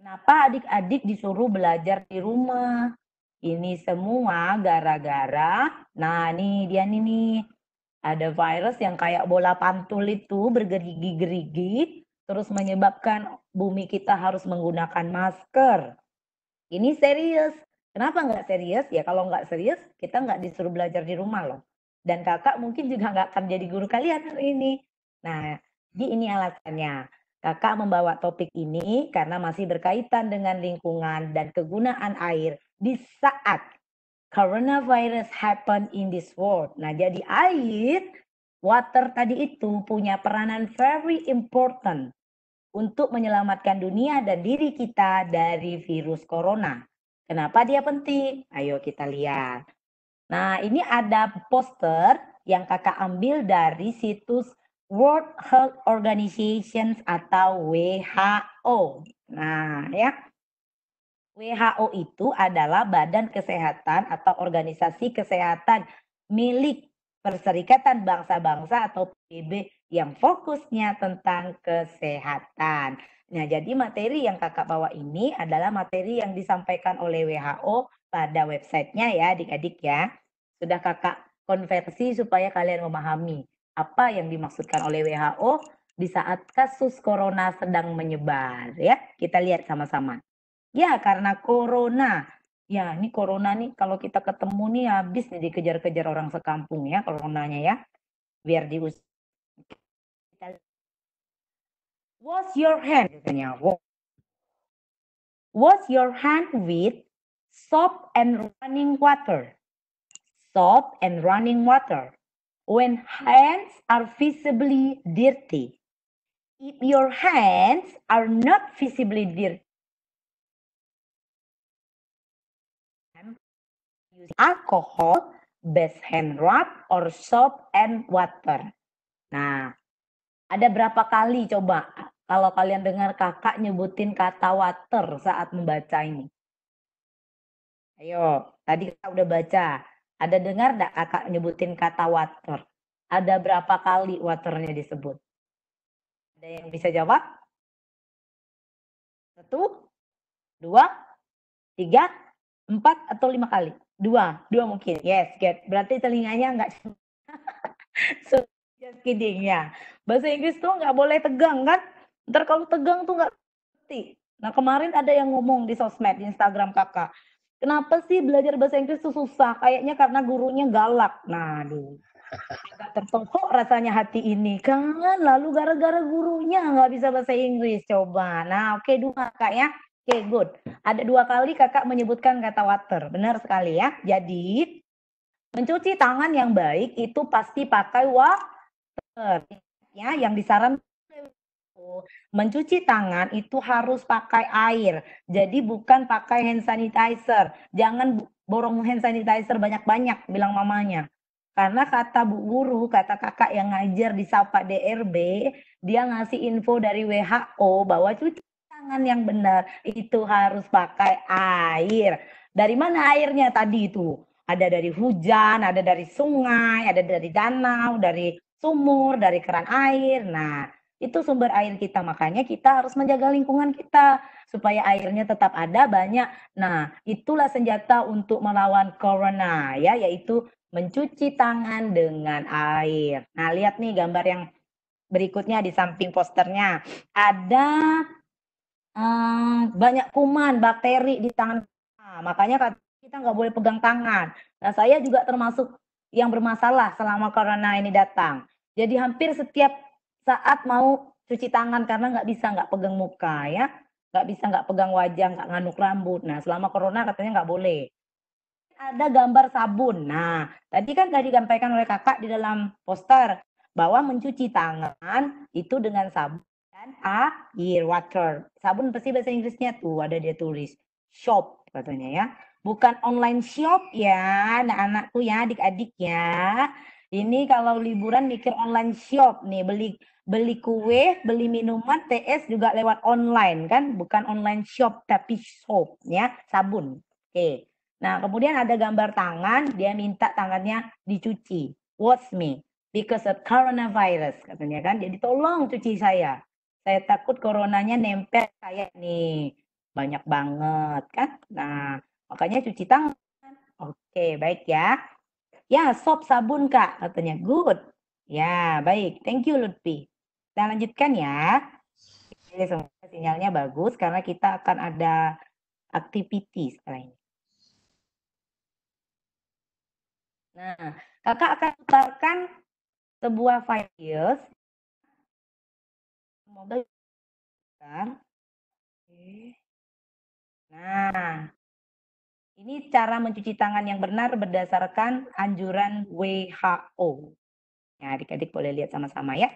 Kenapa adik-adik disuruh belajar di rumah? Ini semua gara-gara, nah ini dia nih nih, ada virus yang kayak bola pantul itu bergerigi-gerigi, terus menyebabkan bumi kita harus menggunakan masker. Ini serius. Kenapa nggak serius? Ya kalau nggak serius, kita nggak disuruh belajar di rumah loh. Dan kakak mungkin juga nggak akan jadi guru kalian hari ini. Nah, jadi ini alasannya. Kakak membawa topik ini karena masih berkaitan dengan lingkungan dan kegunaan air di saat coronavirus happen in this world. Nah, jadi air, water tadi itu punya peranan very important untuk menyelamatkan dunia dan diri kita dari virus corona. Kenapa dia penting? Ayo kita lihat. Nah, ini ada poster yang kakak ambil dari situs World Health Organization atau WHO. Nah, ya. WHO itu adalah badan kesehatan atau organisasi kesehatan milik Perserikatan Bangsa-Bangsa atau PBB yang fokusnya tentang kesehatan. Nah, jadi materi yang kakak bawa ini adalah materi yang disampaikan oleh WHO pada websitenya ya adik-adik ya. Sudah kakak konversi supaya kalian memahami apa yang dimaksudkan oleh WHO di saat kasus corona sedang menyebar ya. Kita lihat sama-sama. Ya, karena corona. Ya, ini corona nih kalau kita ketemu nih habis nih dikejar-kejar orang sekampung ya coronanya ya. Biar dius Wash your hand katanya. Wash your hand with soap and running water. Soap and running water when hands are visibly dirty. If your hands are not visibly dirty, use alcohol, best hand rub, or soap and water. Nah, ada berapa kali coba kalau kalian dengar kakak nyebutin kata water saat membaca ini? Ayo, tadi kita udah baca. Ada dengar enggak kakak nyebutin kata water? Ada berapa kali waternya disebut? Ada yang bisa jawab? Satu, dua, tiga, empat, atau lima kali? Dua, dua mungkin. Yes, get. Berarti telinganya enggak. so, *laughs* just kidding ya. Bahasa Inggris tuh nggak boleh tegang kan? Ntar kalau tegang tuh nggak ngerti. Nah kemarin ada yang ngomong di sosmed, di Instagram kakak. Kenapa sih belajar bahasa Inggris tuh susah? Kayaknya karena gurunya galak. Nah, aduh. Agak tertongkok rasanya hati ini kan. Lalu gara-gara gurunya nggak bisa bahasa Inggris. Coba. Nah, oke okay, dua kak ya. Oke, okay, good. Ada dua kali kakak menyebutkan kata water. Benar sekali ya. Jadi, mencuci tangan yang baik itu pasti pakai water. Ya, yang disarankan Mencuci tangan itu harus pakai air. Jadi bukan pakai hand sanitizer. Jangan borong hand sanitizer banyak-banyak, bilang mamanya. Karena kata Bu Guru, kata kakak yang ngajar di Sapa DRB, dia ngasih info dari WHO bahwa cuci tangan yang benar itu harus pakai air. Dari mana airnya tadi itu? Ada dari hujan, ada dari sungai, ada dari danau, dari sumur, dari keran air. Nah, itu sumber air kita. Makanya kita harus menjaga lingkungan kita supaya airnya tetap ada banyak. Nah, itulah senjata untuk melawan corona ya, yaitu mencuci tangan dengan air. Nah, lihat nih gambar yang berikutnya di samping posternya. Ada um, banyak kuman, bakteri di tangan. Nah, makanya kita nggak boleh pegang tangan. Nah, saya juga termasuk yang bermasalah selama corona ini datang. Jadi hampir setiap saat mau cuci tangan karena nggak bisa nggak pegang muka ya, nggak bisa nggak pegang wajah, nggak nganuk rambut. Nah selama corona katanya nggak boleh. Ada gambar sabun. Nah tadi kan tadi disampaikan oleh kakak di dalam poster bahwa mencuci tangan itu dengan sabun dan air water. Sabun pasti bahasa Inggrisnya tuh ada dia tulis shop katanya ya. Bukan online shop ya anak-anakku ya adik-adik ya. Ini kalau liburan mikir online shop nih, beli beli kue, beli minuman, TS juga lewat online kan, bukan online shop tapi shop ya, sabun. Oke. Nah, kemudian ada gambar tangan, dia minta tangannya dicuci. Wash me because of coronavirus katanya kan. Jadi tolong cuci saya. Saya takut coronanya nempel saya nih. Banyak banget kan. Nah, makanya cuci tangan. Oke, baik ya. Ya, sop sabun Kak, katanya. Good. Ya, baik. Thank you Lutfi. Kita lanjutkan ya. Oke, semoga sinyalnya bagus karena kita akan ada activity setelah ini. Nah, kakak akan putarkan sebuah file. Semoga Nah, ini cara mencuci tangan yang benar berdasarkan anjuran WHO. Ya, adik-adik boleh lihat sama-sama ya.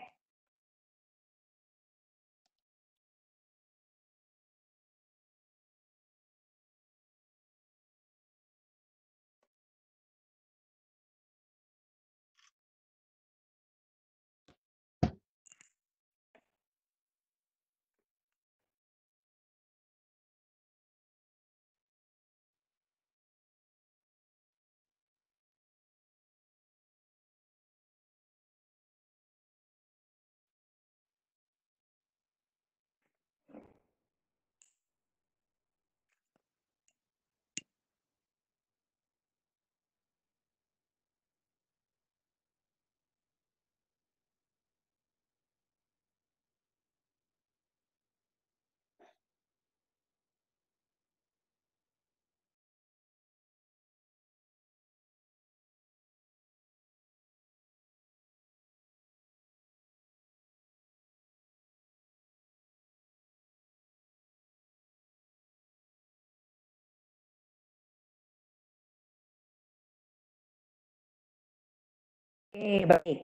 Oke, baik.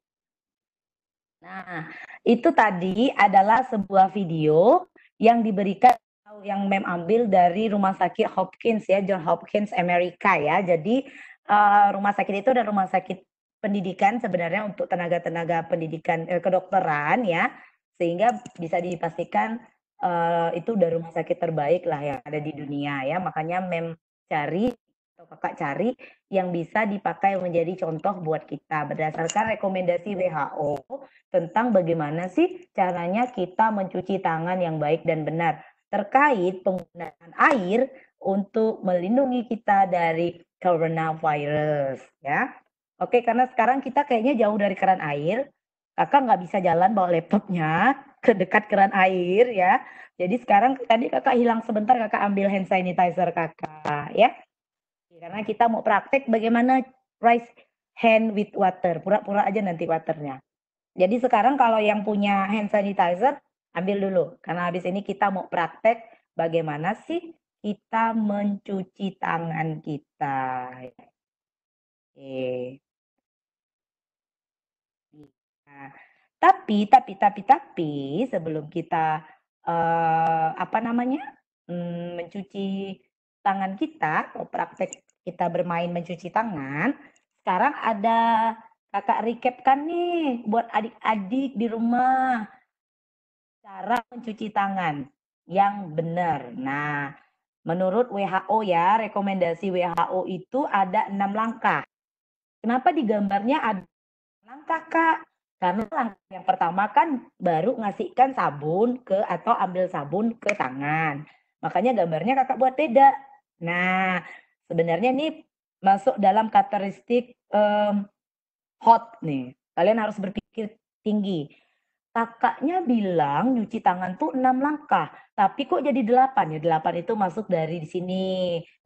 Nah, itu tadi adalah sebuah video yang diberikan yang mem ambil dari Rumah Sakit Hopkins ya, John Hopkins Amerika ya. Jadi uh, rumah sakit itu adalah rumah sakit pendidikan sebenarnya untuk tenaga-tenaga pendidikan eh, kedokteran ya, sehingga bisa dipastikan uh, itu udah rumah sakit terbaik lah yang ada di dunia ya. Makanya mem cari atau kakak cari yang bisa dipakai menjadi contoh buat kita berdasarkan rekomendasi WHO tentang bagaimana sih caranya kita mencuci tangan yang baik dan benar terkait penggunaan air untuk melindungi kita dari coronavirus ya. Oke, karena sekarang kita kayaknya jauh dari keran air, kakak nggak bisa jalan bawa laptopnya ke dekat keran air ya. Jadi sekarang tadi kakak hilang sebentar, kakak ambil hand sanitizer kakak ya. Karena kita mau praktek bagaimana rice hand with water. Pura-pura aja nanti waternya. Jadi sekarang kalau yang punya hand sanitizer, ambil dulu. Karena habis ini kita mau praktek bagaimana sih kita mencuci tangan kita. Oke. Nah, Tapi, tapi, tapi, tapi sebelum kita eh, apa namanya mm, mencuci tangan kita atau praktek kita bermain mencuci tangan, sekarang ada kakak recap kan nih buat adik-adik di rumah cara mencuci tangan yang benar. Nah, menurut WHO ya, rekomendasi WHO itu ada enam langkah. Kenapa di gambarnya ada langkah kak? Karena langkah yang pertama kan baru ngasihkan sabun ke atau ambil sabun ke tangan. Makanya gambarnya kakak buat beda. Nah, sebenarnya ini masuk dalam karakteristik um, hot nih. Kalian harus berpikir tinggi. Kakaknya bilang nyuci tangan tuh enam langkah, tapi kok jadi delapan ya? Delapan itu masuk dari di sini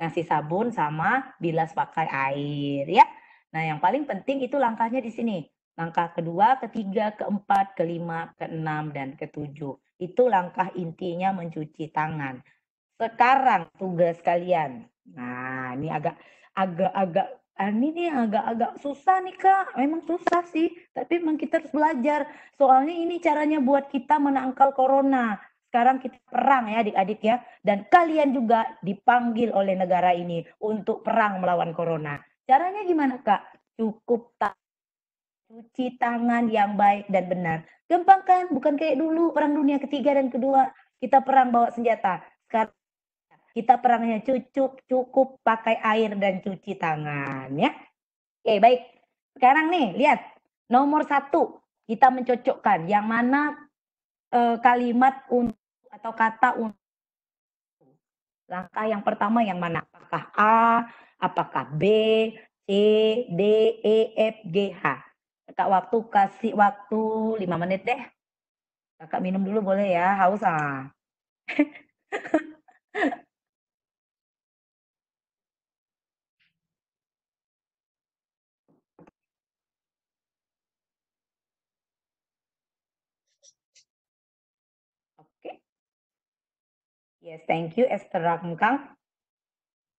ngasih sabun sama bilas pakai air ya. Nah yang paling penting itu langkahnya di sini. Langkah kedua, ketiga, keempat, kelima, keenam, dan ketujuh. Itu langkah intinya mencuci tangan. Sekarang tugas kalian. Nah, ini agak agak-agak ah, ini nih agak-agak susah nih Kak. Memang susah sih, tapi memang kita harus belajar. Soalnya ini caranya buat kita menangkal corona. Sekarang kita perang ya adik-adik ya. Dan kalian juga dipanggil oleh negara ini untuk perang melawan corona. Caranya gimana Kak? Cukup tak cuci tangan yang baik dan benar. Gampang kan? Bukan kayak dulu perang dunia ketiga dan kedua kita perang bawa senjata. Sekarang kita perangnya cukup cukup pakai air dan cuci tangan ya. Oke baik. Sekarang nih lihat nomor satu kita mencocokkan yang mana e, kalimat untuk atau kata untuk langkah yang pertama yang mana? Apakah A, apakah B, C, D, E, F, G, H. Kakak waktu kasih waktu lima menit deh. Kakak minum dulu boleh ya, haus ah. *laughs* Yes, thank you Esther Ramkang.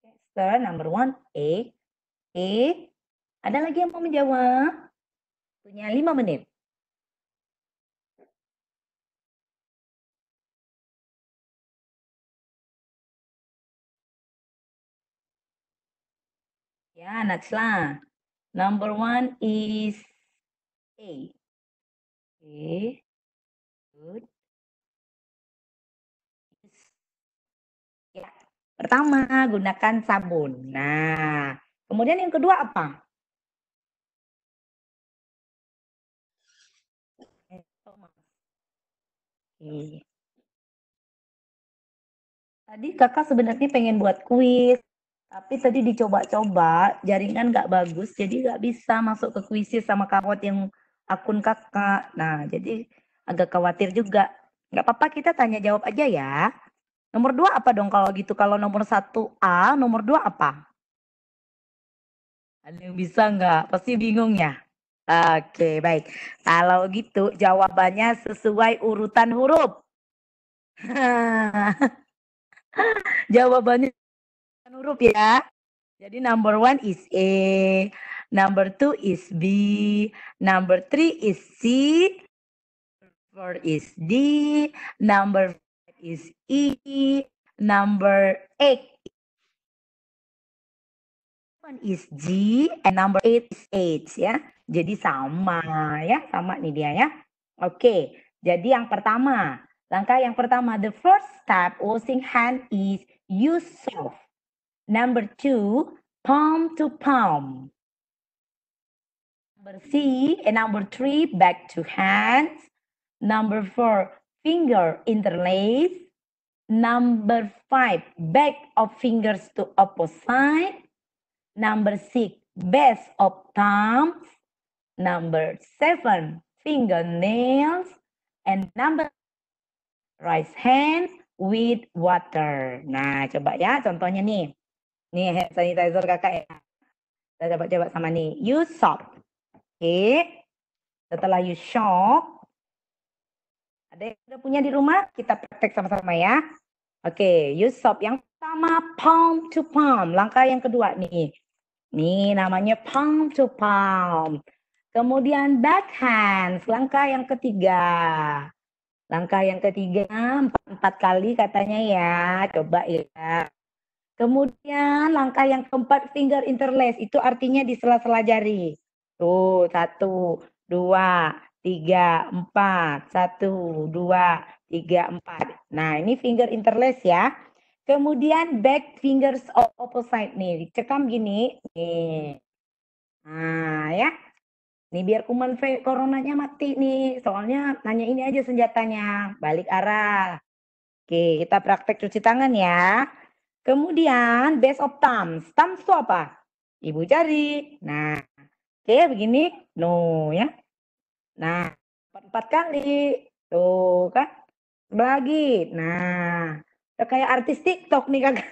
Esther, number one, A. E. Ada lagi yang mau menjawab? Punya lima menit. Ya, Najla. Number one is A. Okay. Good. Ya, pertama gunakan sabun. Nah, kemudian yang kedua apa? Tadi kakak sebenarnya pengen buat kuis, tapi tadi dicoba-coba jaringan nggak bagus, jadi nggak bisa masuk ke kuisis sama kawat yang akun kakak. Nah, jadi agak khawatir juga. Nggak apa-apa kita tanya jawab aja ya. Nomor dua apa dong kalau gitu? Kalau nomor satu A, nomor dua apa? Ada yang bisa nggak? Pasti bingung ya. Oke, baik. Kalau gitu jawabannya sesuai urutan huruf. *laughs* jawabannya huruf ya. Jadi number one is A, number two is B, number three is C, four is D, number is E, number eight is G, and number eight is H ya. Jadi sama ya, sama nih dia ya. Oke, jadi yang pertama, langkah yang pertama, the first step washing hand is use soap. Number two, palm to palm. Number C and number three, back to hands. Number four, finger interlace. Number five, back of fingers to opposite. Number six, base of thumbs. Number seven, fingernails. And number right hand with water. Nah, coba ya contohnya nih. Nih hand sanitizer kakak ya. Kita coba-coba sama nih. Use soap. Oke. Okay. Setelah use soap. Ada yang udah punya di rumah? Kita praktek sama-sama ya. Oke, okay. soap. Yang pertama palm to palm. Langkah yang kedua nih. Nih namanya palm to palm. Kemudian back hands, langkah yang ketiga. Langkah yang ketiga, empat, empat kali katanya ya. Coba ya. Kemudian langkah yang keempat, finger interlace. Itu artinya di sela-sela jari. Tuh, satu, dua, tiga, empat. Satu, dua, tiga, empat. Nah, ini finger interlace ya. Kemudian back fingers opposite nih. Dicekam gini. Nih. Nah, ya. Nih biar kuman coronanya mati nih. Soalnya nanya ini aja senjatanya. Balik arah. Oke, kita praktek cuci tangan ya. Kemudian base of thumbs. Thumbs itu apa? Ibu jari. Nah, oke begini. No ya. Nah, empat, kali. Tuh kan. Lagi. Nah, kayak artis TikTok nih kakak.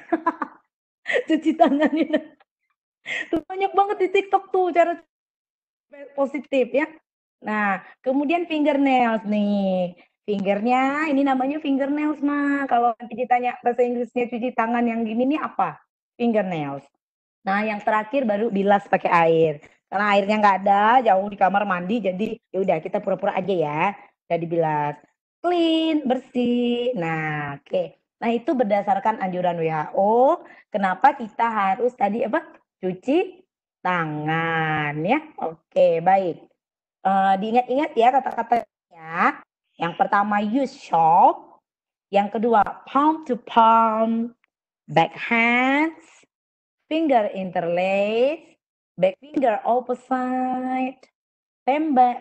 *laughs* cuci tangan ini. Tuh banyak banget di TikTok tuh cara positif ya. Nah, kemudian fingernails nih. Fingernya ini namanya fingernails mah. Kalau nanti ditanya bahasa Inggrisnya cuci tangan yang gini nih apa? Fingernails. Nah, yang terakhir baru bilas pakai air. Karena airnya nggak ada, jauh di kamar mandi, jadi ya udah kita pura-pura aja ya. Jadi bilas clean, bersih. Nah, oke. Okay. Nah, itu berdasarkan anjuran WHO. Kenapa kita harus tadi apa? Cuci tangan ya. Oke, baik. Uh, diingat-ingat ya kata-katanya. Yang pertama use soap, yang kedua palm to palm, back hands, finger interlace, back finger opposite,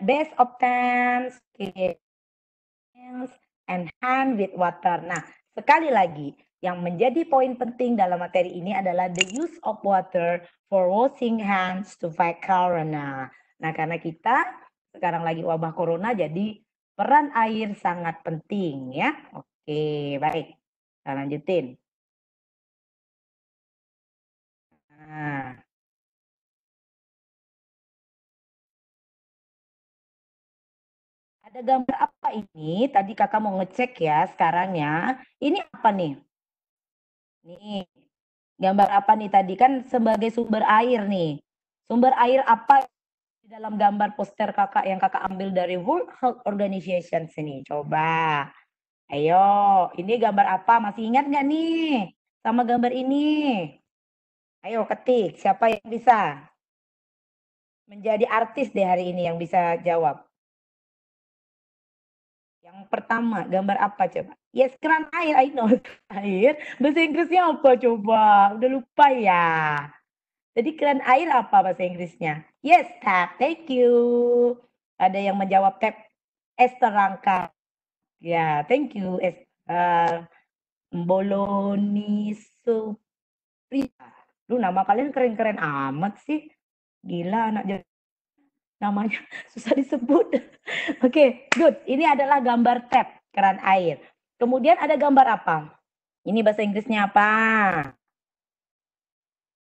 base of thumbs, and hand with water. Nah, sekali lagi, yang menjadi poin penting dalam materi ini adalah the use of water for washing hands to fight corona. Nah, karena kita sekarang lagi wabah corona, jadi peran air sangat penting ya. Oke, baik. Kita lanjutin. Nah. Ada gambar apa ini? Tadi kakak mau ngecek ya sekarang ya. Ini apa nih? Nih, gambar apa nih tadi kan sebagai sumber air nih. Sumber air apa di dalam gambar poster kakak yang kakak ambil dari World Health Organization sini? Coba. Ayo, ini gambar apa? Masih ingat nggak nih sama gambar ini? Ayo ketik, siapa yang bisa? Menjadi artis deh hari ini yang bisa jawab. Yang pertama, gambar apa coba? Yes, keran air, I know. *laughs* Air. Bahasa Inggrisnya apa coba? Udah lupa ya. Jadi keran air apa bahasa Inggrisnya? Yes, tap. Thank you. Ada yang menjawab tap. Esther Rangka. Ya, thank you. Boloni Supriya. Lu nama kalian keren-keren amat sih. Gila anak namanya *laughs* susah disebut. *laughs* Oke, okay, good. Ini adalah gambar tap keran air. Kemudian ada gambar apa? Ini bahasa Inggrisnya apa?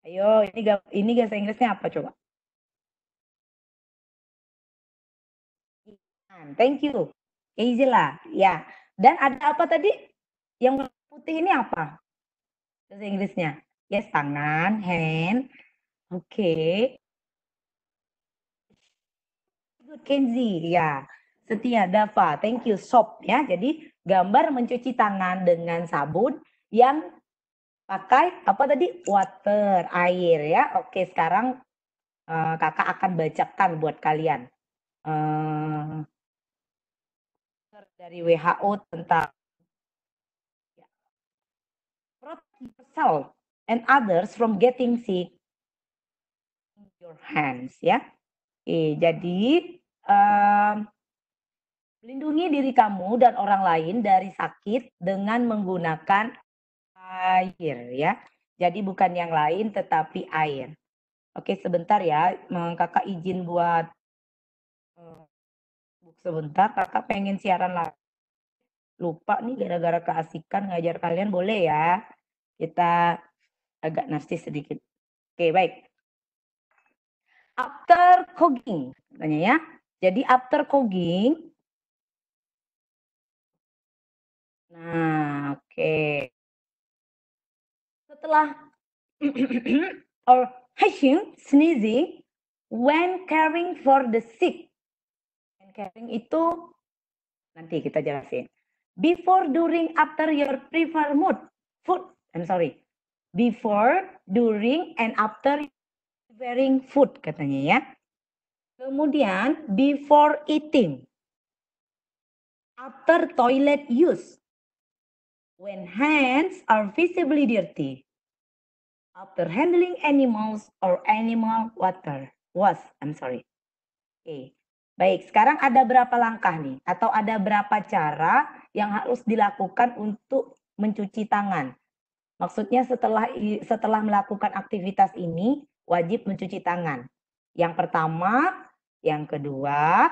Ayo, ini ini bahasa Inggrisnya apa coba? Thank you. Easy lah. Ya. Dan ada apa tadi? Yang putih ini apa? Bahasa Inggrisnya. Yes, tangan, hand. Oke. Okay. Good, Kenzi. Ya. Setia, Dava. Thank you. Soap ya. Jadi gambar mencuci tangan dengan sabun yang pakai apa tadi? Water, air ya. Oke, sekarang uh, kakak akan bacakan buat kalian. Uh, dari WHO tentang ya, protect yourself and others from getting sick in your hands ya. Oke, jadi um, lindungi diri kamu dan orang lain dari sakit dengan menggunakan air ya. Jadi bukan yang lain tetapi air. Oke, sebentar ya. Kakak izin buat uh, sebentar. Kakak pengen siaran lagi. Lupa nih gara-gara keasikan ngajar kalian boleh ya. Kita agak narsis sedikit. Oke, baik after cooking katanya ya. Jadi after cooking Nah, oke. Okay. Setelah *clears throat* or hashing, sneezing, when caring for the sick. When caring itu nanti kita jelasin. Before, during, after your prefer mood. Food, I'm sorry. Before, during, and after preparing food katanya ya. Kemudian before eating. After toilet use. When hands are visibly dirty. After handling animals or animal water. Was, I'm sorry. Oke. Baik, sekarang ada berapa langkah nih? Atau ada berapa cara yang harus dilakukan untuk mencuci tangan? Maksudnya setelah setelah melakukan aktivitas ini wajib mencuci tangan. Yang pertama, yang kedua,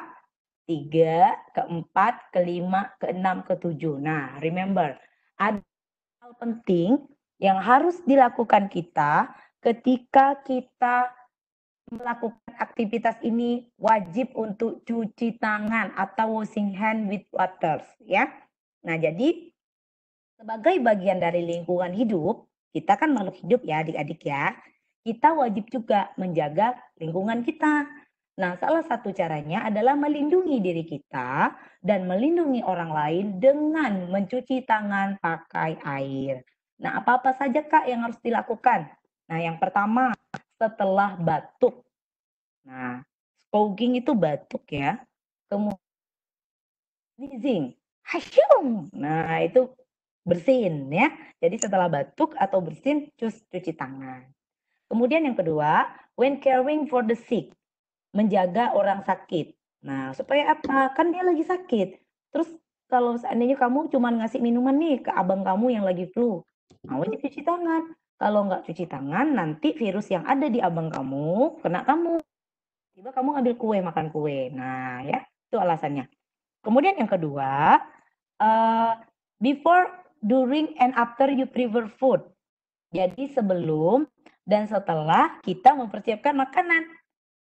tiga, keempat, kelima, keenam, ketujuh. Nah, remember, ada hal penting yang harus dilakukan kita ketika kita melakukan aktivitas ini wajib untuk cuci tangan atau washing hand with water ya. Nah, jadi sebagai bagian dari lingkungan hidup, kita kan makhluk hidup ya adik-adik ya kita wajib juga menjaga lingkungan kita. Nah, salah satu caranya adalah melindungi diri kita dan melindungi orang lain dengan mencuci tangan pakai air. Nah, apa-apa saja Kak yang harus dilakukan? Nah, yang pertama setelah batuk. Nah, scogging itu batuk ya. Kemudian sneezing. Hasyum. Nah, itu bersin ya. Jadi setelah batuk atau bersin, cuci tangan. Kemudian yang kedua, when caring for the sick, menjaga orang sakit. Nah, supaya apa? Kan dia lagi sakit. Terus kalau seandainya kamu cuma ngasih minuman nih ke abang kamu yang lagi flu, nah wajib cuci tangan. Kalau nggak cuci tangan, nanti virus yang ada di abang kamu kena kamu. Tiba kamu ambil kue, makan kue. Nah, ya, itu alasannya. Kemudian yang kedua, uh, before, during, and after you prepare food. Jadi sebelum dan setelah kita mempersiapkan makanan.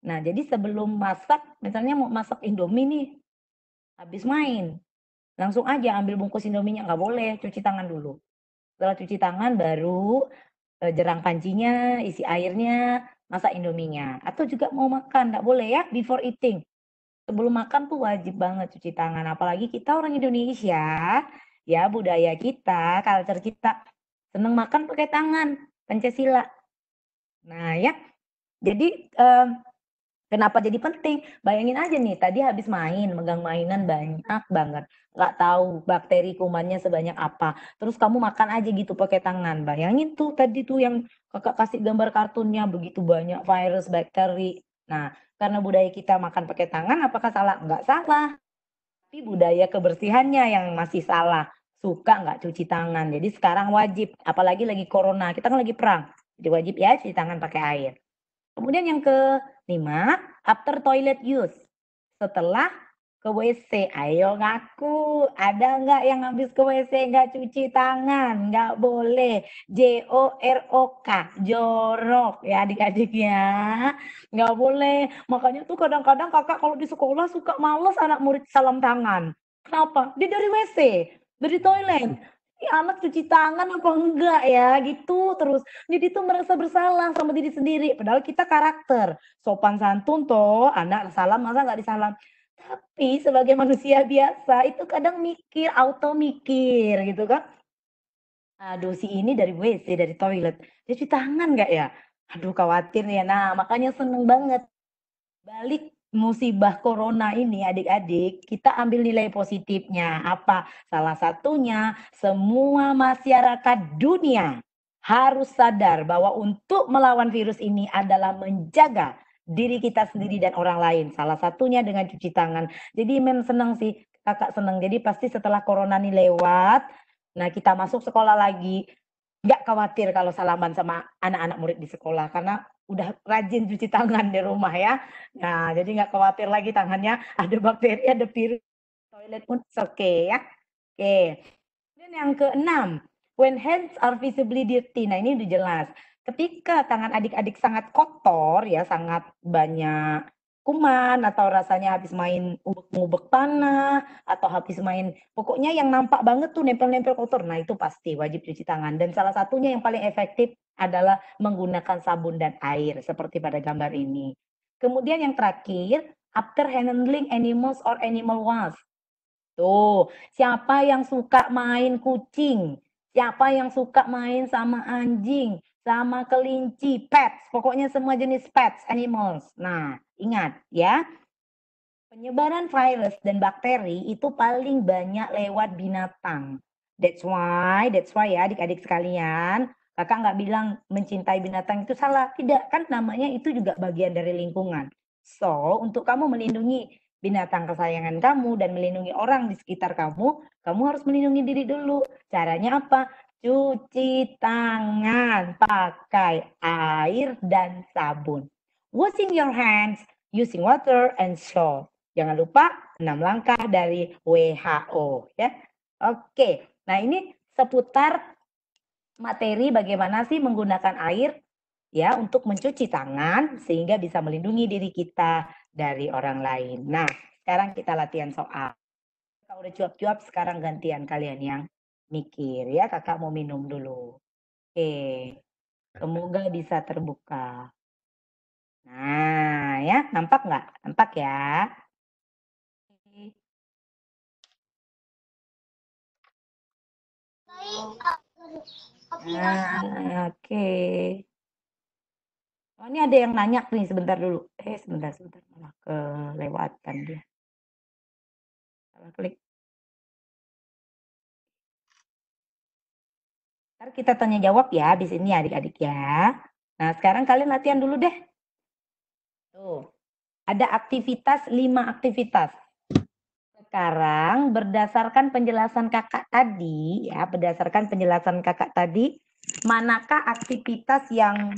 Nah, jadi sebelum masak, misalnya mau masak Indomie nih, habis main, langsung aja ambil bungkus Indominya, nggak boleh, cuci tangan dulu. Setelah cuci tangan, baru e, jerang pancinya, isi airnya, masak Indominya. Atau juga mau makan, nggak boleh ya, before eating. Sebelum makan tuh wajib banget cuci tangan, apalagi kita orang Indonesia, ya budaya kita, culture kita, seneng makan pakai tangan, Pancasila. Nah ya, jadi uh, kenapa jadi penting? Bayangin aja nih, tadi habis main, megang mainan banyak banget. Nggak tahu bakteri kumannya sebanyak apa. Terus kamu makan aja gitu pakai tangan. Bayangin tuh tadi tuh yang kakak kasih gambar kartunnya, begitu banyak virus, bakteri. Nah, karena budaya kita makan pakai tangan, apakah salah? Nggak salah. Tapi budaya kebersihannya yang masih salah. Suka nggak cuci tangan. Jadi sekarang wajib, apalagi lagi corona, kita kan lagi perang jadi wajib ya cuci tangan pakai air. Kemudian yang kelima, after toilet use. Setelah ke WC, ayo ngaku. Ada nggak yang habis ke WC nggak cuci tangan? Nggak boleh. J-O-R-O-K, jorok ya adik-adik ya. Nggak boleh. Makanya tuh kadang-kadang kakak kalau di sekolah suka males anak murid salam tangan. Kenapa? Dia dari WC, dari toilet ini anak cuci tangan apa enggak ya? Gitu terus. Jadi tuh merasa bersalah sama diri sendiri. Padahal kita karakter. Sopan santun toh anak salam masa nggak disalam? Tapi sebagai manusia biasa itu kadang mikir auto mikir gitu kan. Aduh si ini dari WC dari toilet. Dia cuci tangan nggak ya? Aduh khawatir ya. Nah makanya seneng banget. Balik musibah corona ini adik-adik, kita ambil nilai positifnya. Apa? Salah satunya semua masyarakat dunia harus sadar bahwa untuk melawan virus ini adalah menjaga diri kita sendiri dan orang lain. Salah satunya dengan cuci tangan. Jadi memang senang sih, kakak senang. Jadi pasti setelah corona ini lewat, nah kita masuk sekolah lagi, nggak khawatir kalau salaman sama anak-anak murid di sekolah karena udah rajin cuci tangan di rumah ya. Nah, jadi nggak khawatir lagi tangannya ada bakteri, ada virus. Toilet pun oke okay, ya. Oke. Okay. Dan yang keenam, when hands are visibly dirty. Nah, ini udah jelas. Ketika tangan adik-adik sangat kotor ya, sangat banyak kuman atau rasanya habis main ubek-ubek tanah atau habis main pokoknya yang nampak banget tuh nempel-nempel kotor. Nah, itu pasti wajib cuci tangan dan salah satunya yang paling efektif adalah menggunakan sabun dan air seperti pada gambar ini. Kemudian yang terakhir, after handling animals or animal waste. Tuh, siapa yang suka main kucing? Siapa yang suka main sama anjing, sama kelinci, pets, pokoknya semua jenis pets, animals. Nah, ingat ya, penyebaran virus dan bakteri itu paling banyak lewat binatang. That's why, that's why ya adik-adik sekalian, kakak nggak bilang mencintai binatang itu salah. Tidak, kan namanya itu juga bagian dari lingkungan. So, untuk kamu melindungi binatang kesayangan kamu dan melindungi orang di sekitar kamu, kamu harus melindungi diri dulu. Caranya apa? Cuci tangan pakai air dan sabun. Washing your hands using water and soap. Jangan lupa 6 langkah dari WHO ya. Oke. Nah, ini seputar materi bagaimana sih menggunakan air ya untuk mencuci tangan sehingga bisa melindungi diri kita dari orang lain. Nah, sekarang kita latihan soal. Kalau udah cuap-cuap, sekarang gantian kalian yang mikir ya. Kakak mau minum dulu. Oke, semoga bisa terbuka. Nah, ya, nampak nggak? Nampak ya? Nah, oke. Okay. Oh, ini ada yang nanya nih sebentar dulu. Eh, sebentar, sebentar. Malah kelewatan dia. Salah klik. Ntar kita tanya jawab ya di sini adik-adik ya. Nah, sekarang kalian latihan dulu deh. Tuh. Ada aktivitas, lima aktivitas. Sekarang berdasarkan penjelasan kakak tadi, ya, berdasarkan penjelasan kakak tadi, manakah aktivitas yang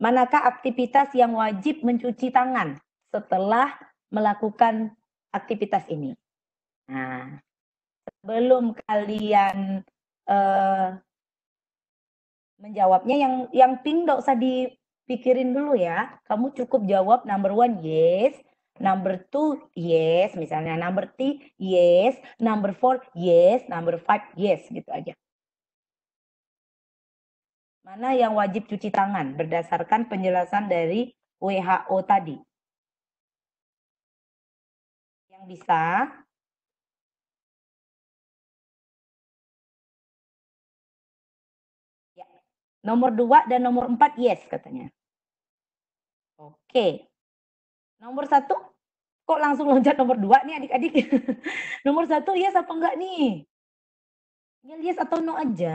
Manakah aktivitas yang wajib mencuci tangan setelah melakukan aktivitas ini? Nah, sebelum kalian uh, menjawabnya, yang yang pink nggak usah dipikirin dulu ya. Kamu cukup jawab number one yes, number two yes, misalnya number three yes, number four yes, number five yes, gitu aja. Mana yang wajib cuci tangan berdasarkan penjelasan dari WHO tadi? Yang bisa ya. Nomor dua dan nomor empat yes katanya. Oke. Nomor satu, kok langsung loncat nomor dua nih adik-adik? *laughs* nomor satu yes apa enggak nih? Yes atau no aja.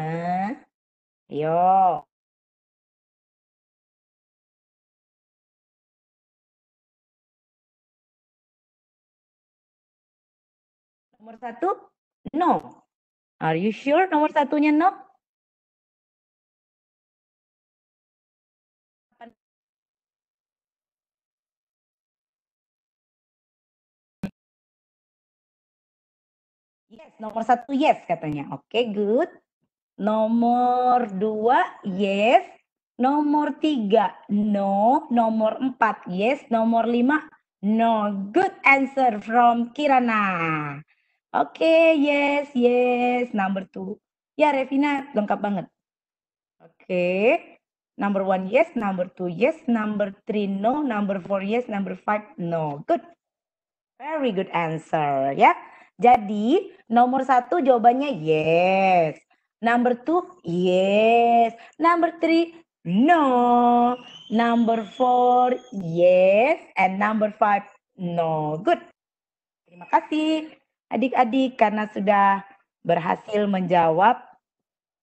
Yo. Nomor satu, no. Are you sure nomor satunya no? Yes, nomor satu yes katanya. Oke, okay, good. Nomor dua, yes. Nomor tiga, no. Nomor empat, yes. Nomor lima, no. Good answer from Kirana. Oke, okay, yes, yes. Number two. Ya, Revina, lengkap banget. Oke. Okay. Number one, yes. Number two, yes. Number three, no. Number four, yes. Number five, no. Good. Very good answer, ya. Jadi, nomor satu jawabannya yes. Number two, yes. Number three, no. Number four, yes. And number five, no. Good. Terima kasih adik-adik karena sudah berhasil menjawab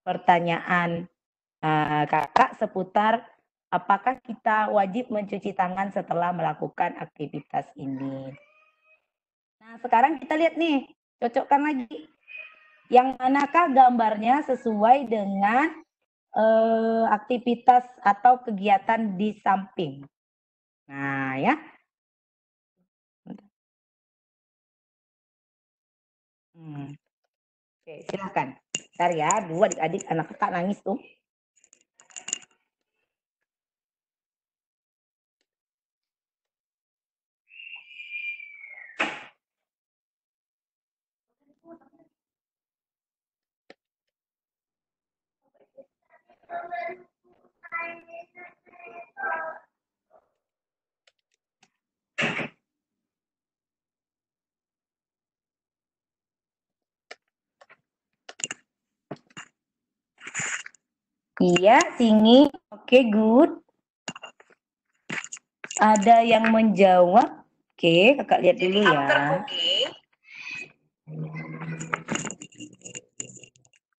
pertanyaan uh, kakak seputar apakah kita wajib mencuci tangan setelah melakukan aktivitas ini. Nah, sekarang kita lihat nih, cocokkan lagi yang manakah gambarnya sesuai dengan uh, aktivitas atau kegiatan di samping. Nah, ya. Hmm. Oke, silakan. Ntar ya, dua adik-adik anak kakak nangis tuh. Iya, singing. Oke, good. Ada yang menjawab? Oke, kakak lihat dulu ya.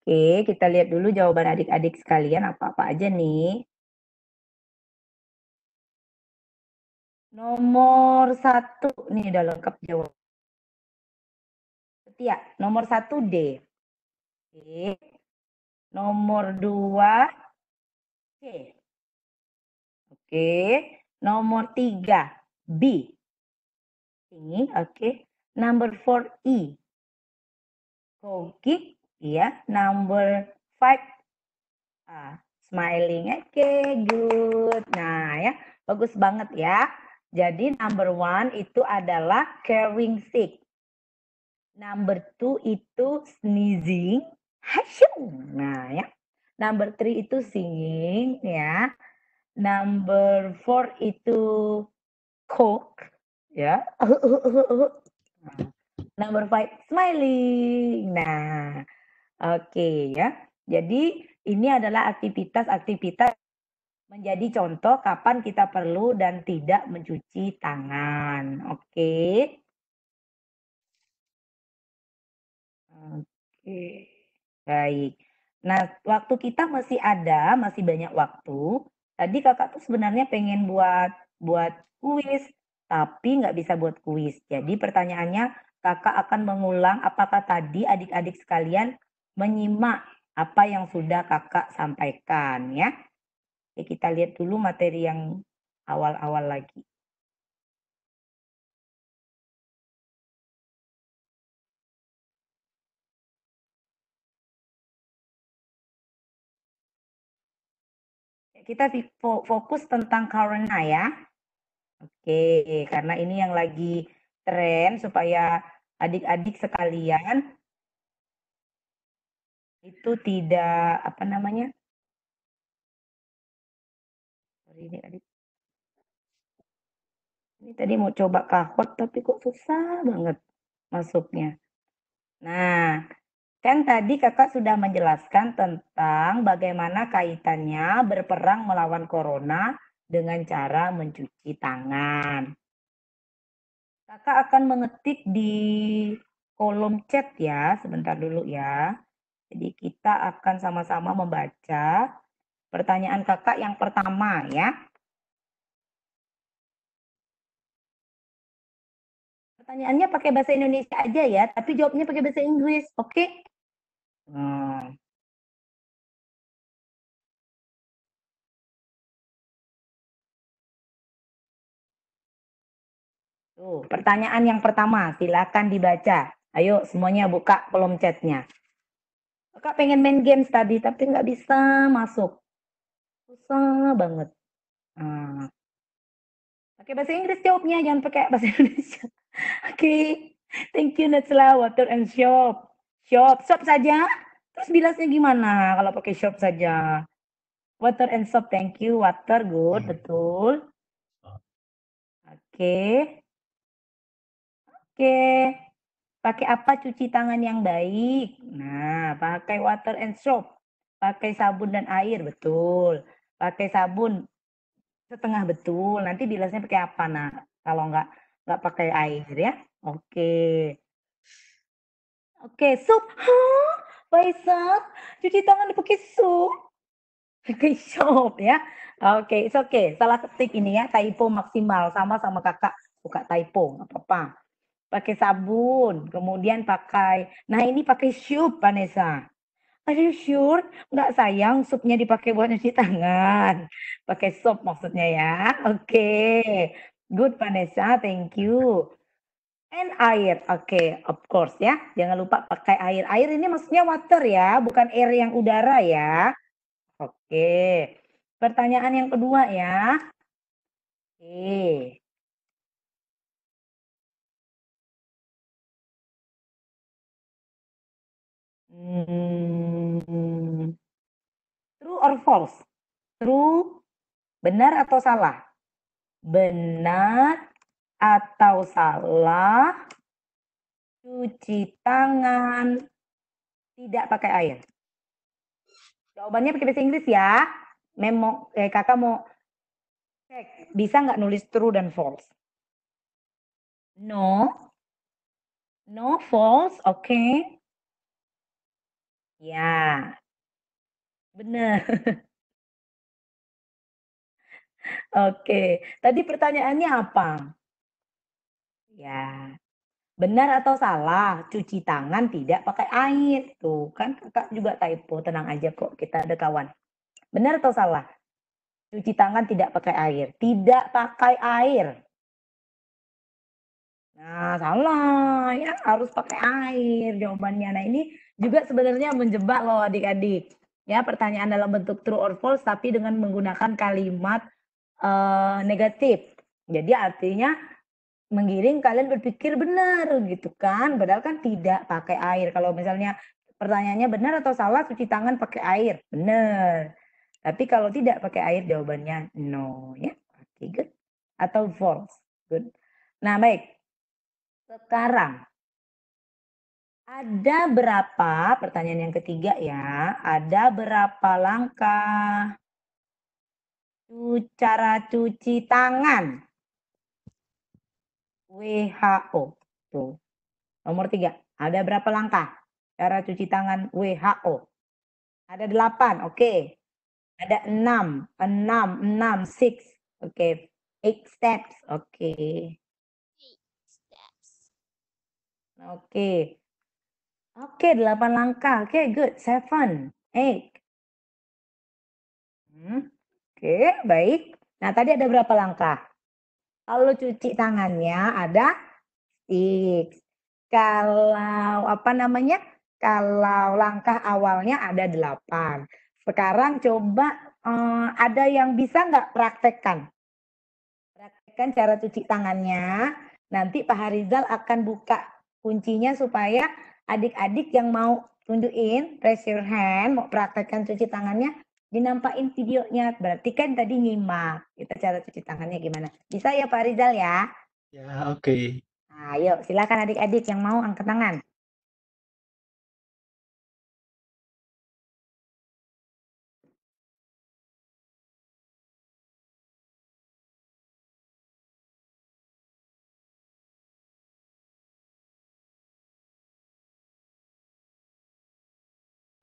Oke, kita lihat dulu jawaban adik-adik sekalian apa-apa aja nih. Nomor satu, nih udah lengkap jawab. Setia, nomor satu D. Oke. Nomor dua C. Oke. Nomor tiga B. Ini, oke. Number four E. Cookie, ya. Number five ah, smiling. Oke, good. Nah, ya, bagus banget ya. Jadi number one itu adalah carrying sick. Number two itu sneezing. Hasyung. Nah, ya. Number three itu singing, ya. Number four itu cook, ya. Nah, Number five, smiling. Nah, oke ya. Jadi ini adalah aktivitas-aktivitas menjadi contoh kapan kita perlu dan tidak mencuci tangan. Oke. Oke. Baik. Nah, waktu kita masih ada, masih banyak waktu. Tadi kakak tuh sebenarnya pengen buat buat kuis, tapi nggak bisa buat kuis. Jadi pertanyaannya, kakak akan mengulang apakah tadi adik-adik sekalian menyimak apa yang sudah kakak sampaikan ya. Oke, kita lihat dulu materi yang awal-awal lagi. Kita fokus tentang corona ya. Oke, karena ini yang lagi tren supaya adik-adik sekalian itu tidak apa namanya? Sorry ini adik. Ini tadi mau coba kahot tapi kok susah banget masuknya. Nah, Kan tadi kakak sudah menjelaskan tentang bagaimana kaitannya berperang melawan corona dengan cara mencuci tangan. Kakak akan mengetik di kolom chat ya, sebentar dulu ya. Jadi kita akan sama-sama membaca pertanyaan kakak yang pertama ya. Pertanyaannya pakai bahasa Indonesia aja ya, tapi jawabnya pakai bahasa Inggris, oke? Okay? Hmm. Tuh, pertanyaan yang pertama, silakan dibaca. Ayo semuanya buka kolom chatnya. Kakak pengen main games tadi, tapi nggak bisa masuk. Susah banget. Hmm. Pakai bahasa Inggris jawabnya, jangan pakai bahasa *laughs* Indonesia. Oke, okay. thank you Natsla, Water and Shop. Shop, shop saja. Terus bilasnya gimana kalau pakai shop saja? Water and soap, thank you. Water, good, hmm. betul. Oke. Okay. Oke. Okay. Pakai apa cuci tangan yang baik? Nah, pakai water and soap. Pakai sabun dan air, betul. Pakai sabun setengah betul. Nanti bilasnya pakai apa, nah? Kalau nggak nggak pakai air ya. Oke. Okay. Oke, sup. Hah? Faisal, cuci tangan dipakai sup. Pakai shop ya. Oke, it's okay. Salah ketik ini ya, typo maksimal. Sama sama kakak suka typo, nggak apa-apa. Pakai sabun, kemudian pakai. Nah ini pakai sup, Vanessa. Are you sure? Nggak sayang supnya dipakai buat cuci tangan. Pakai sop maksudnya ya. Oke. Okay. Good Vanessa, thank you. And air, oke, okay, of course ya. Jangan lupa pakai air. Air ini maksudnya water ya, bukan air yang udara ya. Oke. Okay. Pertanyaan yang kedua ya. Oke. Okay. Hmm. True or false? True, benar atau salah? Benar atau salah cuci tangan tidak pakai air? Jawabannya pakai bahasa Inggris ya. Memo, eh, kakak mau cek, bisa nggak nulis true dan false? No. No, false, oke. Ya. Benar. *laughs* Oke, tadi pertanyaannya apa? Ya, benar atau salah? Cuci tangan tidak pakai air. Tuh, kan kakak juga typo, tenang aja kok, kita ada kawan. Benar atau salah? Cuci tangan tidak pakai air. Tidak pakai air. Nah, salah ya, harus pakai air jawabannya. Nah, ini juga sebenarnya menjebak loh adik-adik. Ya, pertanyaan dalam bentuk true or false tapi dengan menggunakan kalimat uh, negatif. Jadi artinya menggiring kalian berpikir benar gitu kan, padahal kan tidak pakai air. Kalau misalnya pertanyaannya benar atau salah cuci tangan pakai air, benar. Tapi kalau tidak pakai air jawabannya no ya. Okay, good. Atau false. Good. Nah, baik. Sekarang ada berapa pertanyaan yang ketiga ya? Ada berapa langkah cara cuci tangan. WHO. Tuh. Nomor tiga. Ada berapa langkah cara cuci tangan WHO? Ada delapan. Oke. Okay. Ada enam. Enam. Enam. Six. Oke. Okay. Eight steps. Oke. Okay. Oke. Okay. Oke, okay, delapan langkah. Oke, okay, good. Seven. Eight. Hmm. Oke, baik. Nah, tadi ada berapa langkah? Kalau cuci tangannya ada six. Kalau apa namanya? Kalau langkah awalnya ada delapan. Sekarang coba eh, ada yang bisa nggak praktekkan? Praktekkan cara cuci tangannya. Nanti Pak Harizal akan buka kuncinya supaya adik-adik yang mau tunjukin, raise your hand, mau praktekkan cuci tangannya, dinampain videonya. Berarti kan tadi nyimak. Kita cara cuci tangannya gimana. Bisa ya Pak Rizal ya? Ya, oke. Okay. Nah, yuk silakan adik-adik yang mau angkat tangan.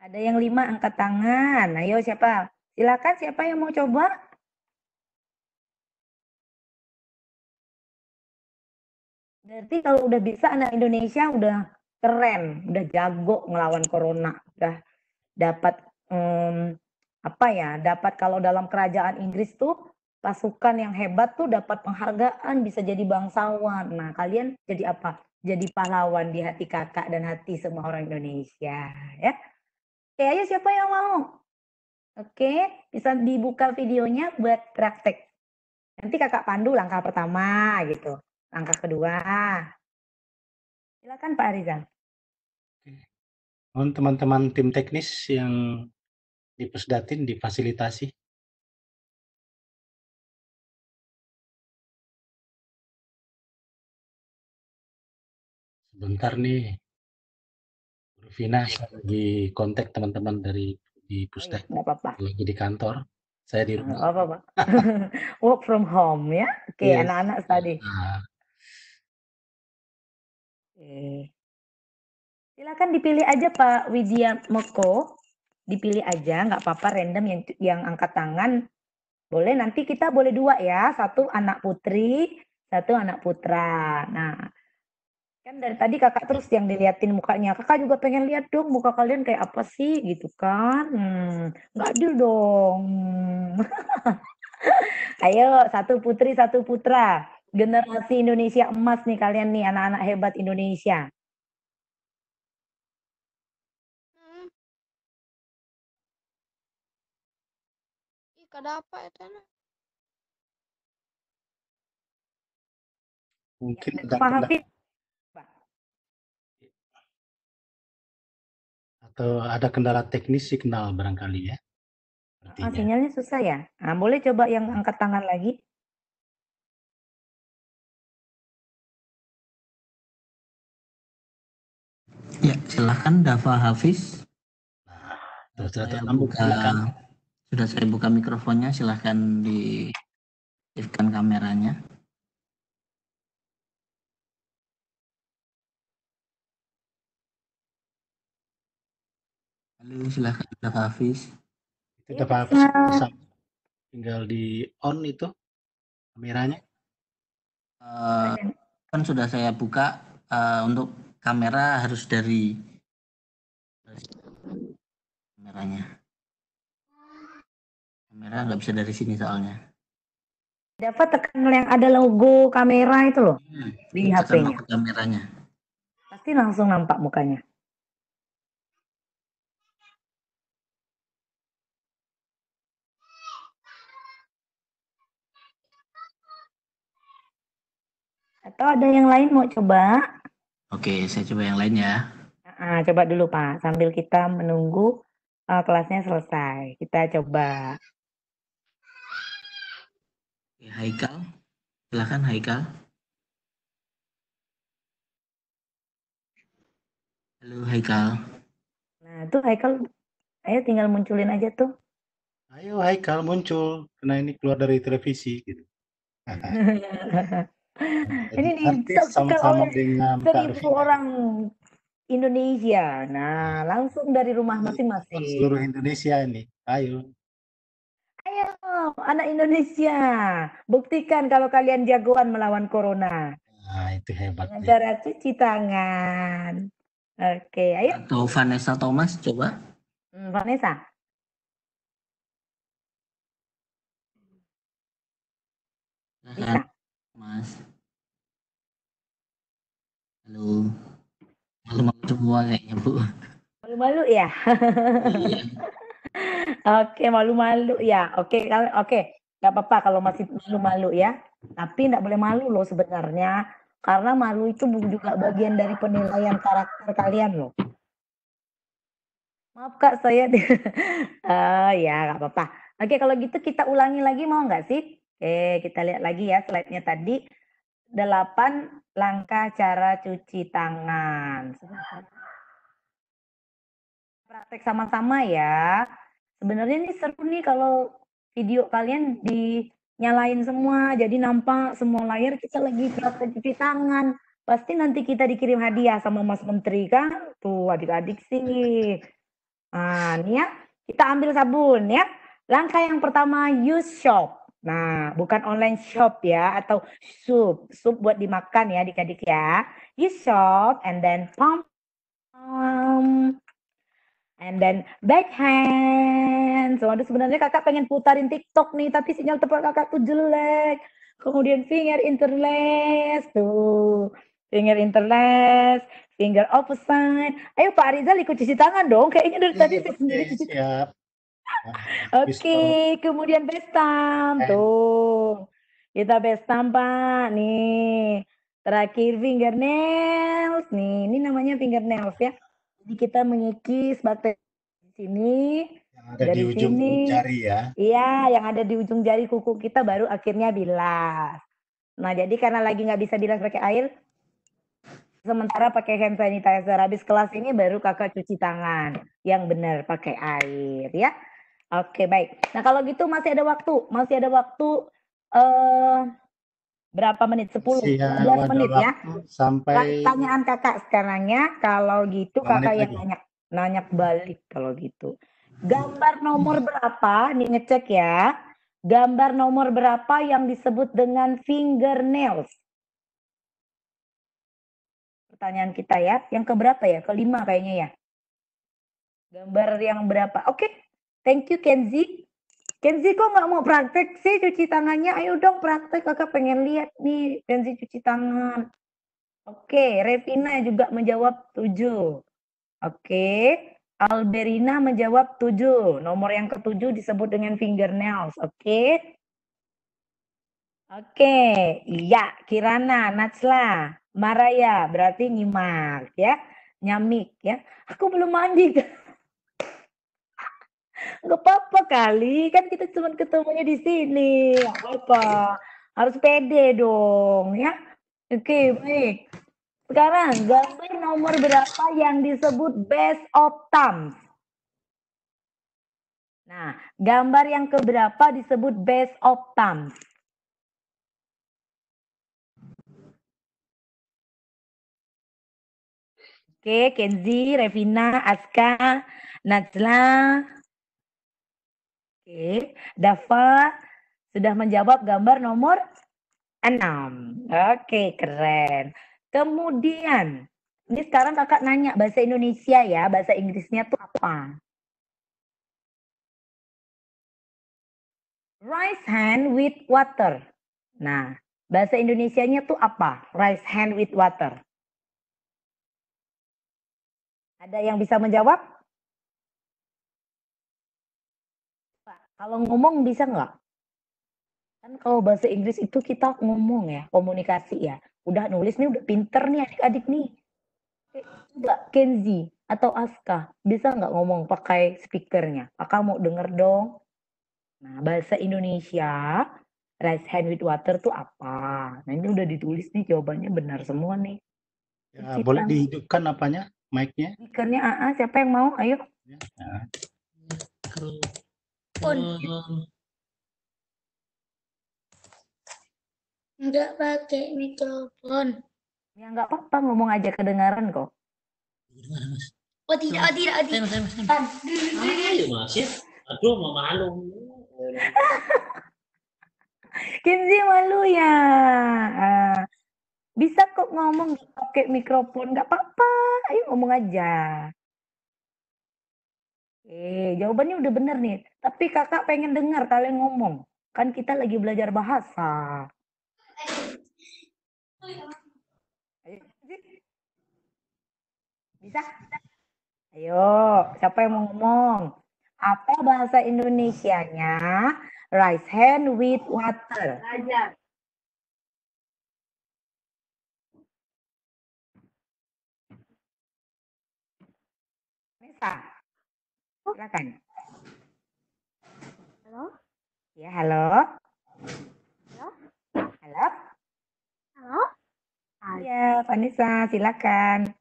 Ada yang lima angkat tangan. Ayo siapa? Silakan siapa yang mau coba? Berarti kalau udah bisa anak Indonesia udah keren, udah jago ngelawan corona, udah dapat um, apa ya? Dapat kalau dalam kerajaan Inggris tuh pasukan yang hebat tuh dapat penghargaan bisa jadi bangsawan. Nah, kalian jadi apa? Jadi pahlawan di hati kakak dan hati semua orang Indonesia, ya. Oke, ayo siapa yang mau? Oke, bisa dibuka videonya buat praktek. Nanti kakak pandu langkah pertama gitu. Langkah kedua. Silakan Pak Rizal. Mohon teman-teman tim teknis yang di Pusdatin difasilitasi. Sebentar nih, Vina saya lagi kontak teman-teman dari di Pusdak. Oh, apa-apa. Lagi di kantor. Saya di rumah. Apa apa. *laughs* Work from home ya. Oke, okay, yes. anak-anak tadi. Nah. Oke. Silakan dipilih aja Pak Widya Moko. Dipilih aja, nggak apa-apa random yang yang angkat tangan. Boleh nanti kita boleh dua ya, satu anak putri, satu anak putra. Nah, Kan dari tadi kakak terus yang diliatin mukanya. Kakak juga pengen lihat dong muka kalian kayak apa sih gitu kan. Hmm, nggak adil dong. *laughs* Ayo satu putri satu putra. Generasi Indonesia emas nih kalian nih anak-anak hebat Indonesia. Hmm. Ih, kada apa ya? Mungkin Pak Hafid atau ada kendala teknis signal barangkali ya? Ah, sinyalnya susah ya? Nah, boleh coba yang angkat tangan lagi? Ya, silahkan Dava Hafiz. Nah, sudah Saya buka, silakan. sudah saya buka mikrofonnya, silahkan diaktifkan kameranya. Halo, silahkan Pak Hafiz. Itu dapat bisa. tinggal di on itu kameranya. Eh, kan sudah saya buka eh, untuk kamera harus dari kameranya. Kamera nggak bisa dari sini soalnya. Dapat tekan yang ada logo kamera itu loh Hmm, di HP-nya. kameranya. Pasti langsung nampak mukanya. Atau ada yang lain mau coba? Oke, saya coba yang lain ya. Ah, coba dulu Pak, sambil kita menunggu uh, kelasnya selesai. Kita coba. Oke, Haikal, silahkan Haikal. Halo Haikal. Nah, tuh Haikal, ayo tinggal munculin aja tuh. Ayo Haikal muncul, karena ini keluar dari televisi gitu. *laughs* *laughs* Ini sama-sama oleh dengan seribu Rufina. orang Indonesia. Nah, langsung dari rumah masing-masing. seluruh Indonesia ini. Ayo. Ayo, anak Indonesia, buktikan kalau kalian jagoan melawan corona Nah, itu dengan hebatnya. cara cuci tangan. Oke, ayo, Atau Vanessa Thomas coba. Hmm, Vanessa. Silahkan Mas. Halo. Malu-malu semua kayaknya Bu. Malu-malu ya? Iya. Oke, malu-malu ya. Oke, kalau oke, nggak apa-apa kalau masih malu-malu ya. Tapi nggak boleh malu loh sebenarnya, karena malu itu juga bagian dari penilaian karakter kalian loh. Maaf kak, saya *laughs* Eh ya nggak apa-apa. Oke, kalau gitu kita ulangi lagi mau nggak sih? Oke, kita lihat lagi ya slide-nya tadi. Delapan langkah cara cuci tangan. Praktek sama-sama ya. Sebenarnya ini seru nih kalau video kalian dinyalain semua, jadi nampak semua layar kita lagi praktek cuci tangan. Pasti nanti kita dikirim hadiah sama Mas Menteri kan? Tuh adik-adik sih. Nah, nih ya, kita ambil sabun ya. Langkah yang pertama use shop. Nah, bukan online shop ya atau sup. Sup buat dimakan ya adik-adik ya. Use shop and then pump. pump. And then backhand. So, sebenarnya kakak pengen putarin TikTok nih, tapi sinyal tempat kakak tuh jelek. Kemudian finger interlace tuh. Finger interlace, finger opposite. Ayo Pak Rizal ikut cuci tangan dong. Kayaknya dari tadi saya sendiri cuci siap. Oke, kemudian bestam And- tuh. Kita bestam Pak. Nih. Terakhir fingernails nih. Ini namanya fingernails ya. Jadi kita mengikis bakteri di sini. Yang ada di Dari ujung sini. jari ya. Iya, yang ada di ujung jari kuku kita baru akhirnya bilas. Nah, jadi karena lagi nggak bisa bilas pakai air, sementara pakai hand sanitizer. Habis kelas ini baru kakak cuci tangan. Yang benar pakai air ya. Oke, baik. Nah, kalau gitu masih ada waktu. Masih ada waktu eh berapa menit? 10, Masih 15 ada menit ya. Sampai Pertanyaan kakak sekarangnya, kalau gitu kakak yang lagi. nanya, nanya balik kalau gitu. Gambar nomor berapa? Nih ngecek ya. Gambar nomor berapa yang disebut dengan fingernails? Pertanyaan kita ya. Yang keberapa ya? Kelima kayaknya ya. Gambar yang berapa? Oke. Thank you Kenzi. Kenzi kok nggak mau praktek sih cuci tangannya? Ayo dong praktek. Kakak pengen lihat nih Kenzi cuci tangan. Oke, Revina juga menjawab 7. Oke, Alberina menjawab 7. Nomor yang ketujuh disebut dengan fingernails. Oke. Oke, iya, Kirana, Natsla, Maraya, berarti nyimak ya. Nyamik ya. Aku belum mandi. *laughs* Gak apa-apa kali, kan kita cuma ketemunya di sini. Apa-apa. Harus pede dong ya. Oke, baik. Sekarang gambar nomor berapa yang disebut best of thumbs? Nah, gambar yang keberapa disebut base of thumbs? Oke, Kenzi, Revina, Aska, Najla. Oke, Dava sudah menjawab gambar nomor 6. Oke, keren. Kemudian, ini sekarang kakak nanya bahasa Indonesia ya, bahasa Inggrisnya tuh apa? Rice hand with water. Nah, bahasa Indonesianya tuh apa? Rice hand with water. Ada yang bisa menjawab? Kalau ngomong bisa nggak? Kan kalau bahasa Inggris itu kita ngomong ya, komunikasi ya. Udah nulis nih, udah pinter nih adik-adik nih. Oke, Coba Kenzi atau Aska, bisa nggak ngomong pakai speakernya? Kakak mau denger dong. Nah, bahasa Indonesia, rice hand with water tuh apa? Nah, ini udah ditulis nih jawabannya benar semua nih. Ya, Cuci boleh dihidupkan apanya? Mic-nya? Speakernya AA, siapa yang mau? Ayo. Ya. Enggak pakai mikrofon. Ya nggak apa-apa, ngomong aja kedengaran kok. Oh tidak, oh tidak, oh tidak. Ayo mas ya. Aduh mau malu. *laughs* Kenzi malu ya. Ah, bisa kok ngomong pakai mikrofon, nggak apa-apa. Ayo ngomong aja. Eh, jawabannya udah bener nih. Tapi kakak pengen dengar kalian ngomong. Kan kita lagi belajar bahasa. Bisa? Ayo, siapa yang mau ngomong? Apa bahasa Indonesianya? Rice hand with water. Nesa, silakan. Halo? Ya, halo. Halo? Halo. Halo? Ya, Vanessa, silakan.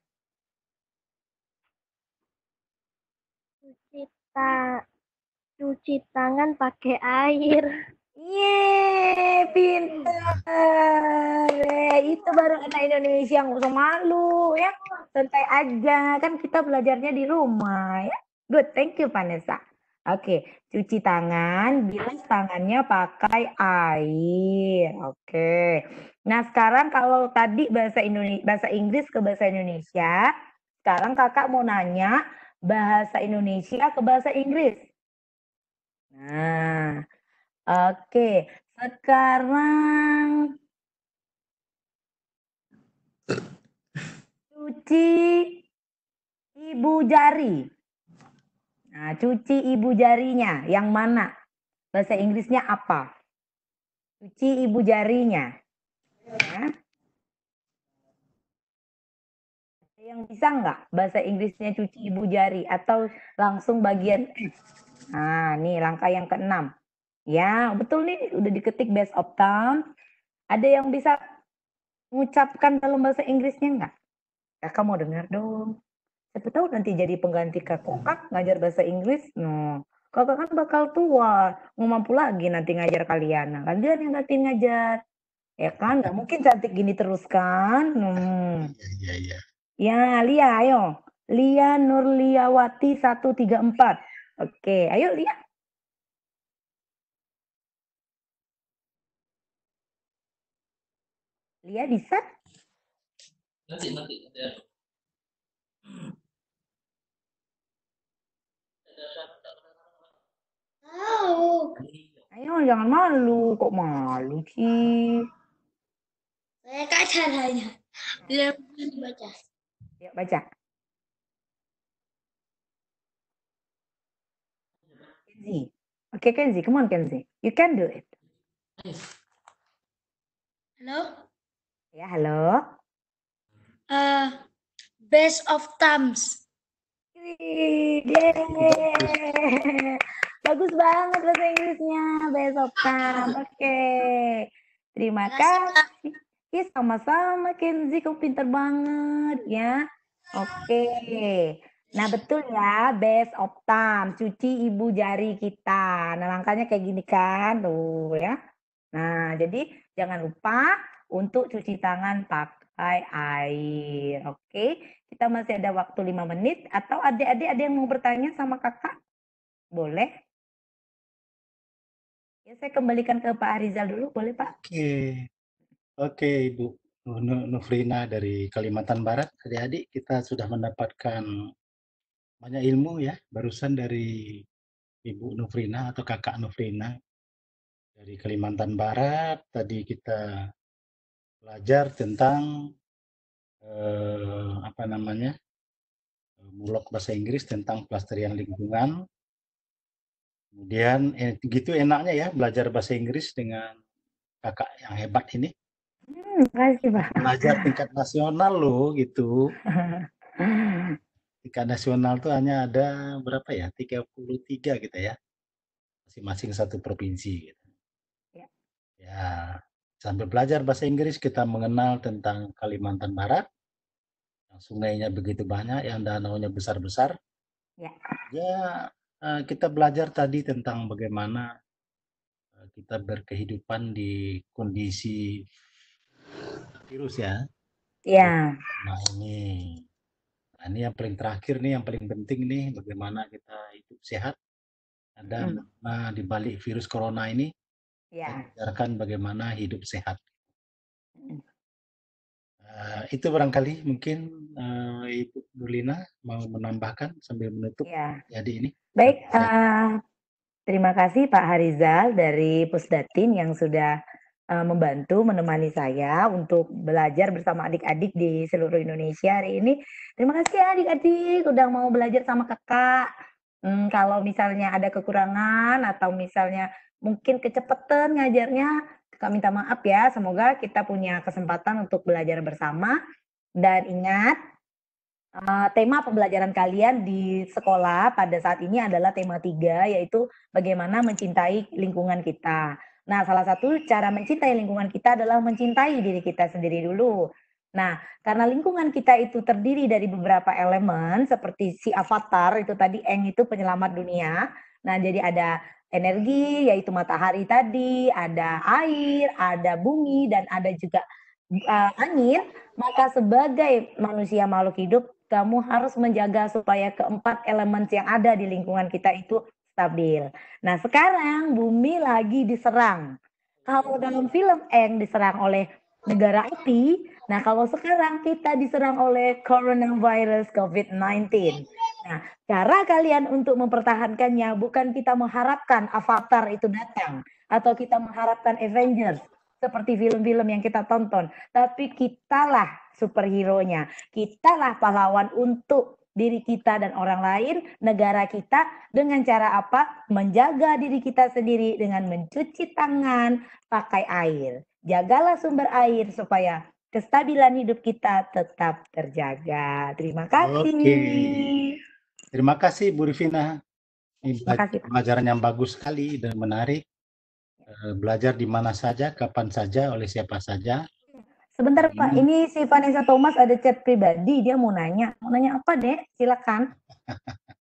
Cuci ta cuci tangan pakai air. Yeay, pinter. Eh, itu baru anak Indonesia nggak usah malu ya. Santai aja, kan kita belajarnya di rumah ya. Good, thank you Vanessa. Oke, cuci tangan, bilas tangannya pakai air. Oke. Nah, sekarang kalau tadi bahasa Indonesia, bahasa Inggris ke bahasa Indonesia, sekarang kakak mau nanya bahasa Indonesia ke bahasa Inggris. Nah, oke. Sekarang cuci ibu jari. Nah, cuci ibu jarinya yang mana? Bahasa Inggrisnya apa? Cuci ibu jarinya. Ya. Yang bisa nggak bahasa Inggrisnya cuci ibu jari atau langsung bagian? Nah, nih langkah yang keenam. Ya, betul nih udah diketik base of town. Ada yang bisa mengucapkan dalam bahasa Inggrisnya nggak? Kakak mau dengar dong. Siapa tahu nanti jadi pengganti Kak Kokak ngajar bahasa Inggris. No. Kakak kan bakal tua, nggak mampu lagi nanti ngajar kalian. Nah, kalian yang nanti ngajar. Ya kan, nggak mungkin cantik gini terus kan. Hmm. Iya, iya. Ya, Lia, ayo. Lia Nurliawati 134. Oke, ayo Lia. Lia bisa? Nanti nanti. nanti. Tahu. Ayo, jangan malu. Kok malu sih? Saya kadang hanya bila dibaca. Yuk, baca. Kenzi. Oke, Kenzi. Come on, Kenzi. You can do it. Halo? Ya, halo. Eh, best of thumbs. Bagus banget bahasa Inggrisnya. Besok kan. Oke. Terima kasih. Ih, sama-sama Kenzi. Kamu pinter banget ya. Oke. Nah, betul ya, best of time, cuci ibu jari kita. Nah, langkahnya kayak gini kan, tuh ya. Nah, jadi jangan lupa untuk cuci tangan pakai air. Oke, kita masih ada waktu lima menit. Atau adik-adik ada yang mau bertanya sama kakak? Boleh? Ya, saya kembalikan ke Pak Arizal dulu, boleh Pak? Oke, oke Ibu Nu- Nufrina dari Kalimantan Barat. Adik-adik kita sudah mendapatkan banyak ilmu ya, barusan dari Ibu Nufrina atau Kakak Nufrina dari Kalimantan Barat. Tadi kita belajar tentang eh, apa namanya eh, mulok bahasa Inggris tentang pelestarian lingkungan. Kemudian eh, gitu enaknya ya belajar bahasa Inggris dengan kakak yang hebat ini. Hmm, Pak. Belajar tingkat nasional loh gitu. *laughs* Tingkat nasional tuh hanya ada berapa ya? 33 gitu ya. Masing-masing satu provinsi gitu. Ya. Ya, sambil belajar bahasa Inggris kita mengenal tentang Kalimantan Barat. Yang sungainya begitu banyak, yang danaunya besar-besar. Ya. Ya, eh, kita belajar tadi tentang bagaimana eh, kita berkehidupan di kondisi virus ya. Ya, Nah ini, nah ini yang paling terakhir nih, yang paling penting nih, bagaimana kita hidup sehat. Ada Hmm. makna di balik virus corona ini, ya. kita ajarkan bagaimana hidup sehat. Eh, itu barangkali mungkin eh, Ibu Nurlina mau menambahkan sambil menutup Ya. jadi ini. Baik, eh, terima kasih Pak Harizal dari Pusdatin yang sudah eh, membantu menemani saya untuk belajar bersama adik-adik di seluruh Indonesia hari ini. Terima kasih ya adik-adik udah mau belajar sama kakak. Hmm, kalau misalnya ada kekurangan atau misalnya mungkin kecepatan ngajarnya, kakak minta maaf ya. Semoga kita punya kesempatan untuk belajar bersama. Dan ingat, Eh, tema pembelajaran kalian di sekolah pada saat ini adalah tema tiga, yaitu bagaimana mencintai lingkungan kita. Nah, salah satu cara mencintai lingkungan kita adalah mencintai diri kita sendiri dulu. Nah, karena lingkungan kita itu terdiri dari beberapa elemen, seperti si avatar, itu tadi Eng itu penyelamat dunia. Nah, jadi ada energi, yaitu matahari tadi, ada air, ada bumi, dan ada juga uh, angin. Maka sebagai manusia makhluk hidup, kamu harus menjaga supaya keempat elemen yang ada di lingkungan kita itu stabil. Nah, sekarang bumi lagi diserang. Kalau dalam film Eng diserang oleh negara api, nah kalau sekarang kita diserang oleh coronavirus COVID-19. Nah, cara kalian untuk mempertahankannya bukan kita mengharapkan avatar itu datang atau kita mengharapkan Avengers seperti film-film yang kita tonton, tapi kitalah superhero-nya. Kitalah pahlawan untuk diri kita dan orang lain, negara kita dengan cara apa? Menjaga diri kita sendiri dengan mencuci tangan pakai air. Jagalah sumber air supaya kestabilan hidup kita tetap terjaga. Terima kasih. Oke. Terima kasih Bu Rivina. Ini pelajaran yang bagus sekali dan menarik. Eh, Belajar di mana saja, kapan saja, oleh siapa saja. Sebentar Pak, ini si Vanessa Thomas ada chat pribadi, dia mau nanya. Mau nanya apa dek? Silakan. *laughs*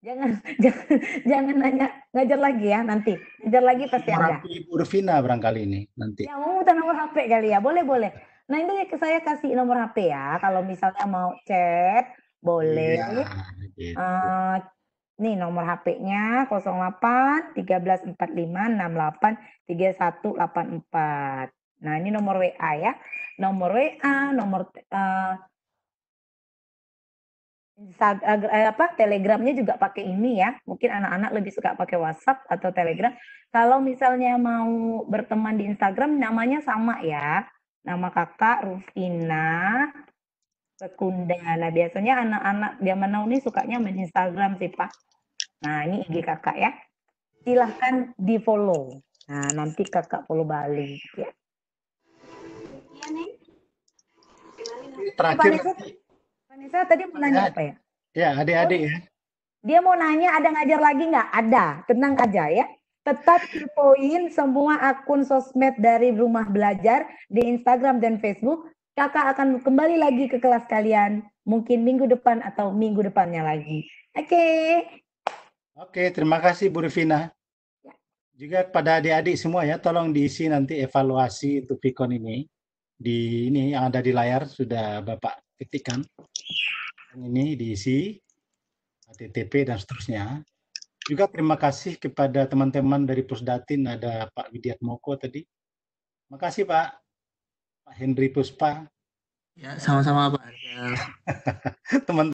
Jangan, jangan, jangan nanya, ngajar lagi ya nanti. Ngajar lagi pasti ada. Ibu Rivina barangkali ini nanti. Ya mau minta nomor HP kali ya, boleh boleh. Nah ini saya kasih nomor HP ya, kalau misalnya mau chat, boleh. Iya, gitu. Eh, nih nomor HP-nya 08 1345 68 3184. Nah, ini nomor WA ya. Nomor WA, nomor eh, apa Telegramnya juga pakai ini ya. Mungkin anak-anak lebih suka pakai WhatsApp atau Telegram. Kalau misalnya mau berteman di Instagram, namanya sama ya. Nama kakak Rufina Sekunda. Nah, biasanya anak-anak zaman now ini sukanya main Instagram sih, Pak. Nah, ini IG kakak ya. Silahkan di follow. Nah, nanti kakak follow balik ya. Terakhir Vanessa, Vanessa tadi mau nanya apa ya? ya adik-adik ya. Dia mau nanya ada ngajar lagi nggak? Ada, tenang aja ya. Tetap kepoin semua akun sosmed dari rumah belajar di Instagram dan Facebook. Kakak akan kembali lagi ke kelas kalian mungkin minggu depan atau minggu depannya lagi. Oke. Oke, terima kasih Bu Revina. Ya. Juga pada adik-adik semua ya, tolong diisi nanti evaluasi untuk Vicon ini. Di ini yang ada di layar sudah Bapak ketikkan. Ini diisi, HTTP dan seterusnya. Juga terima kasih kepada teman-teman dari Pusdatin, ada Pak Widiat Moko tadi. Makasih Pak. Pak Henry Puspa, Ya, sama-sama Pak Arzal. *laughs* teman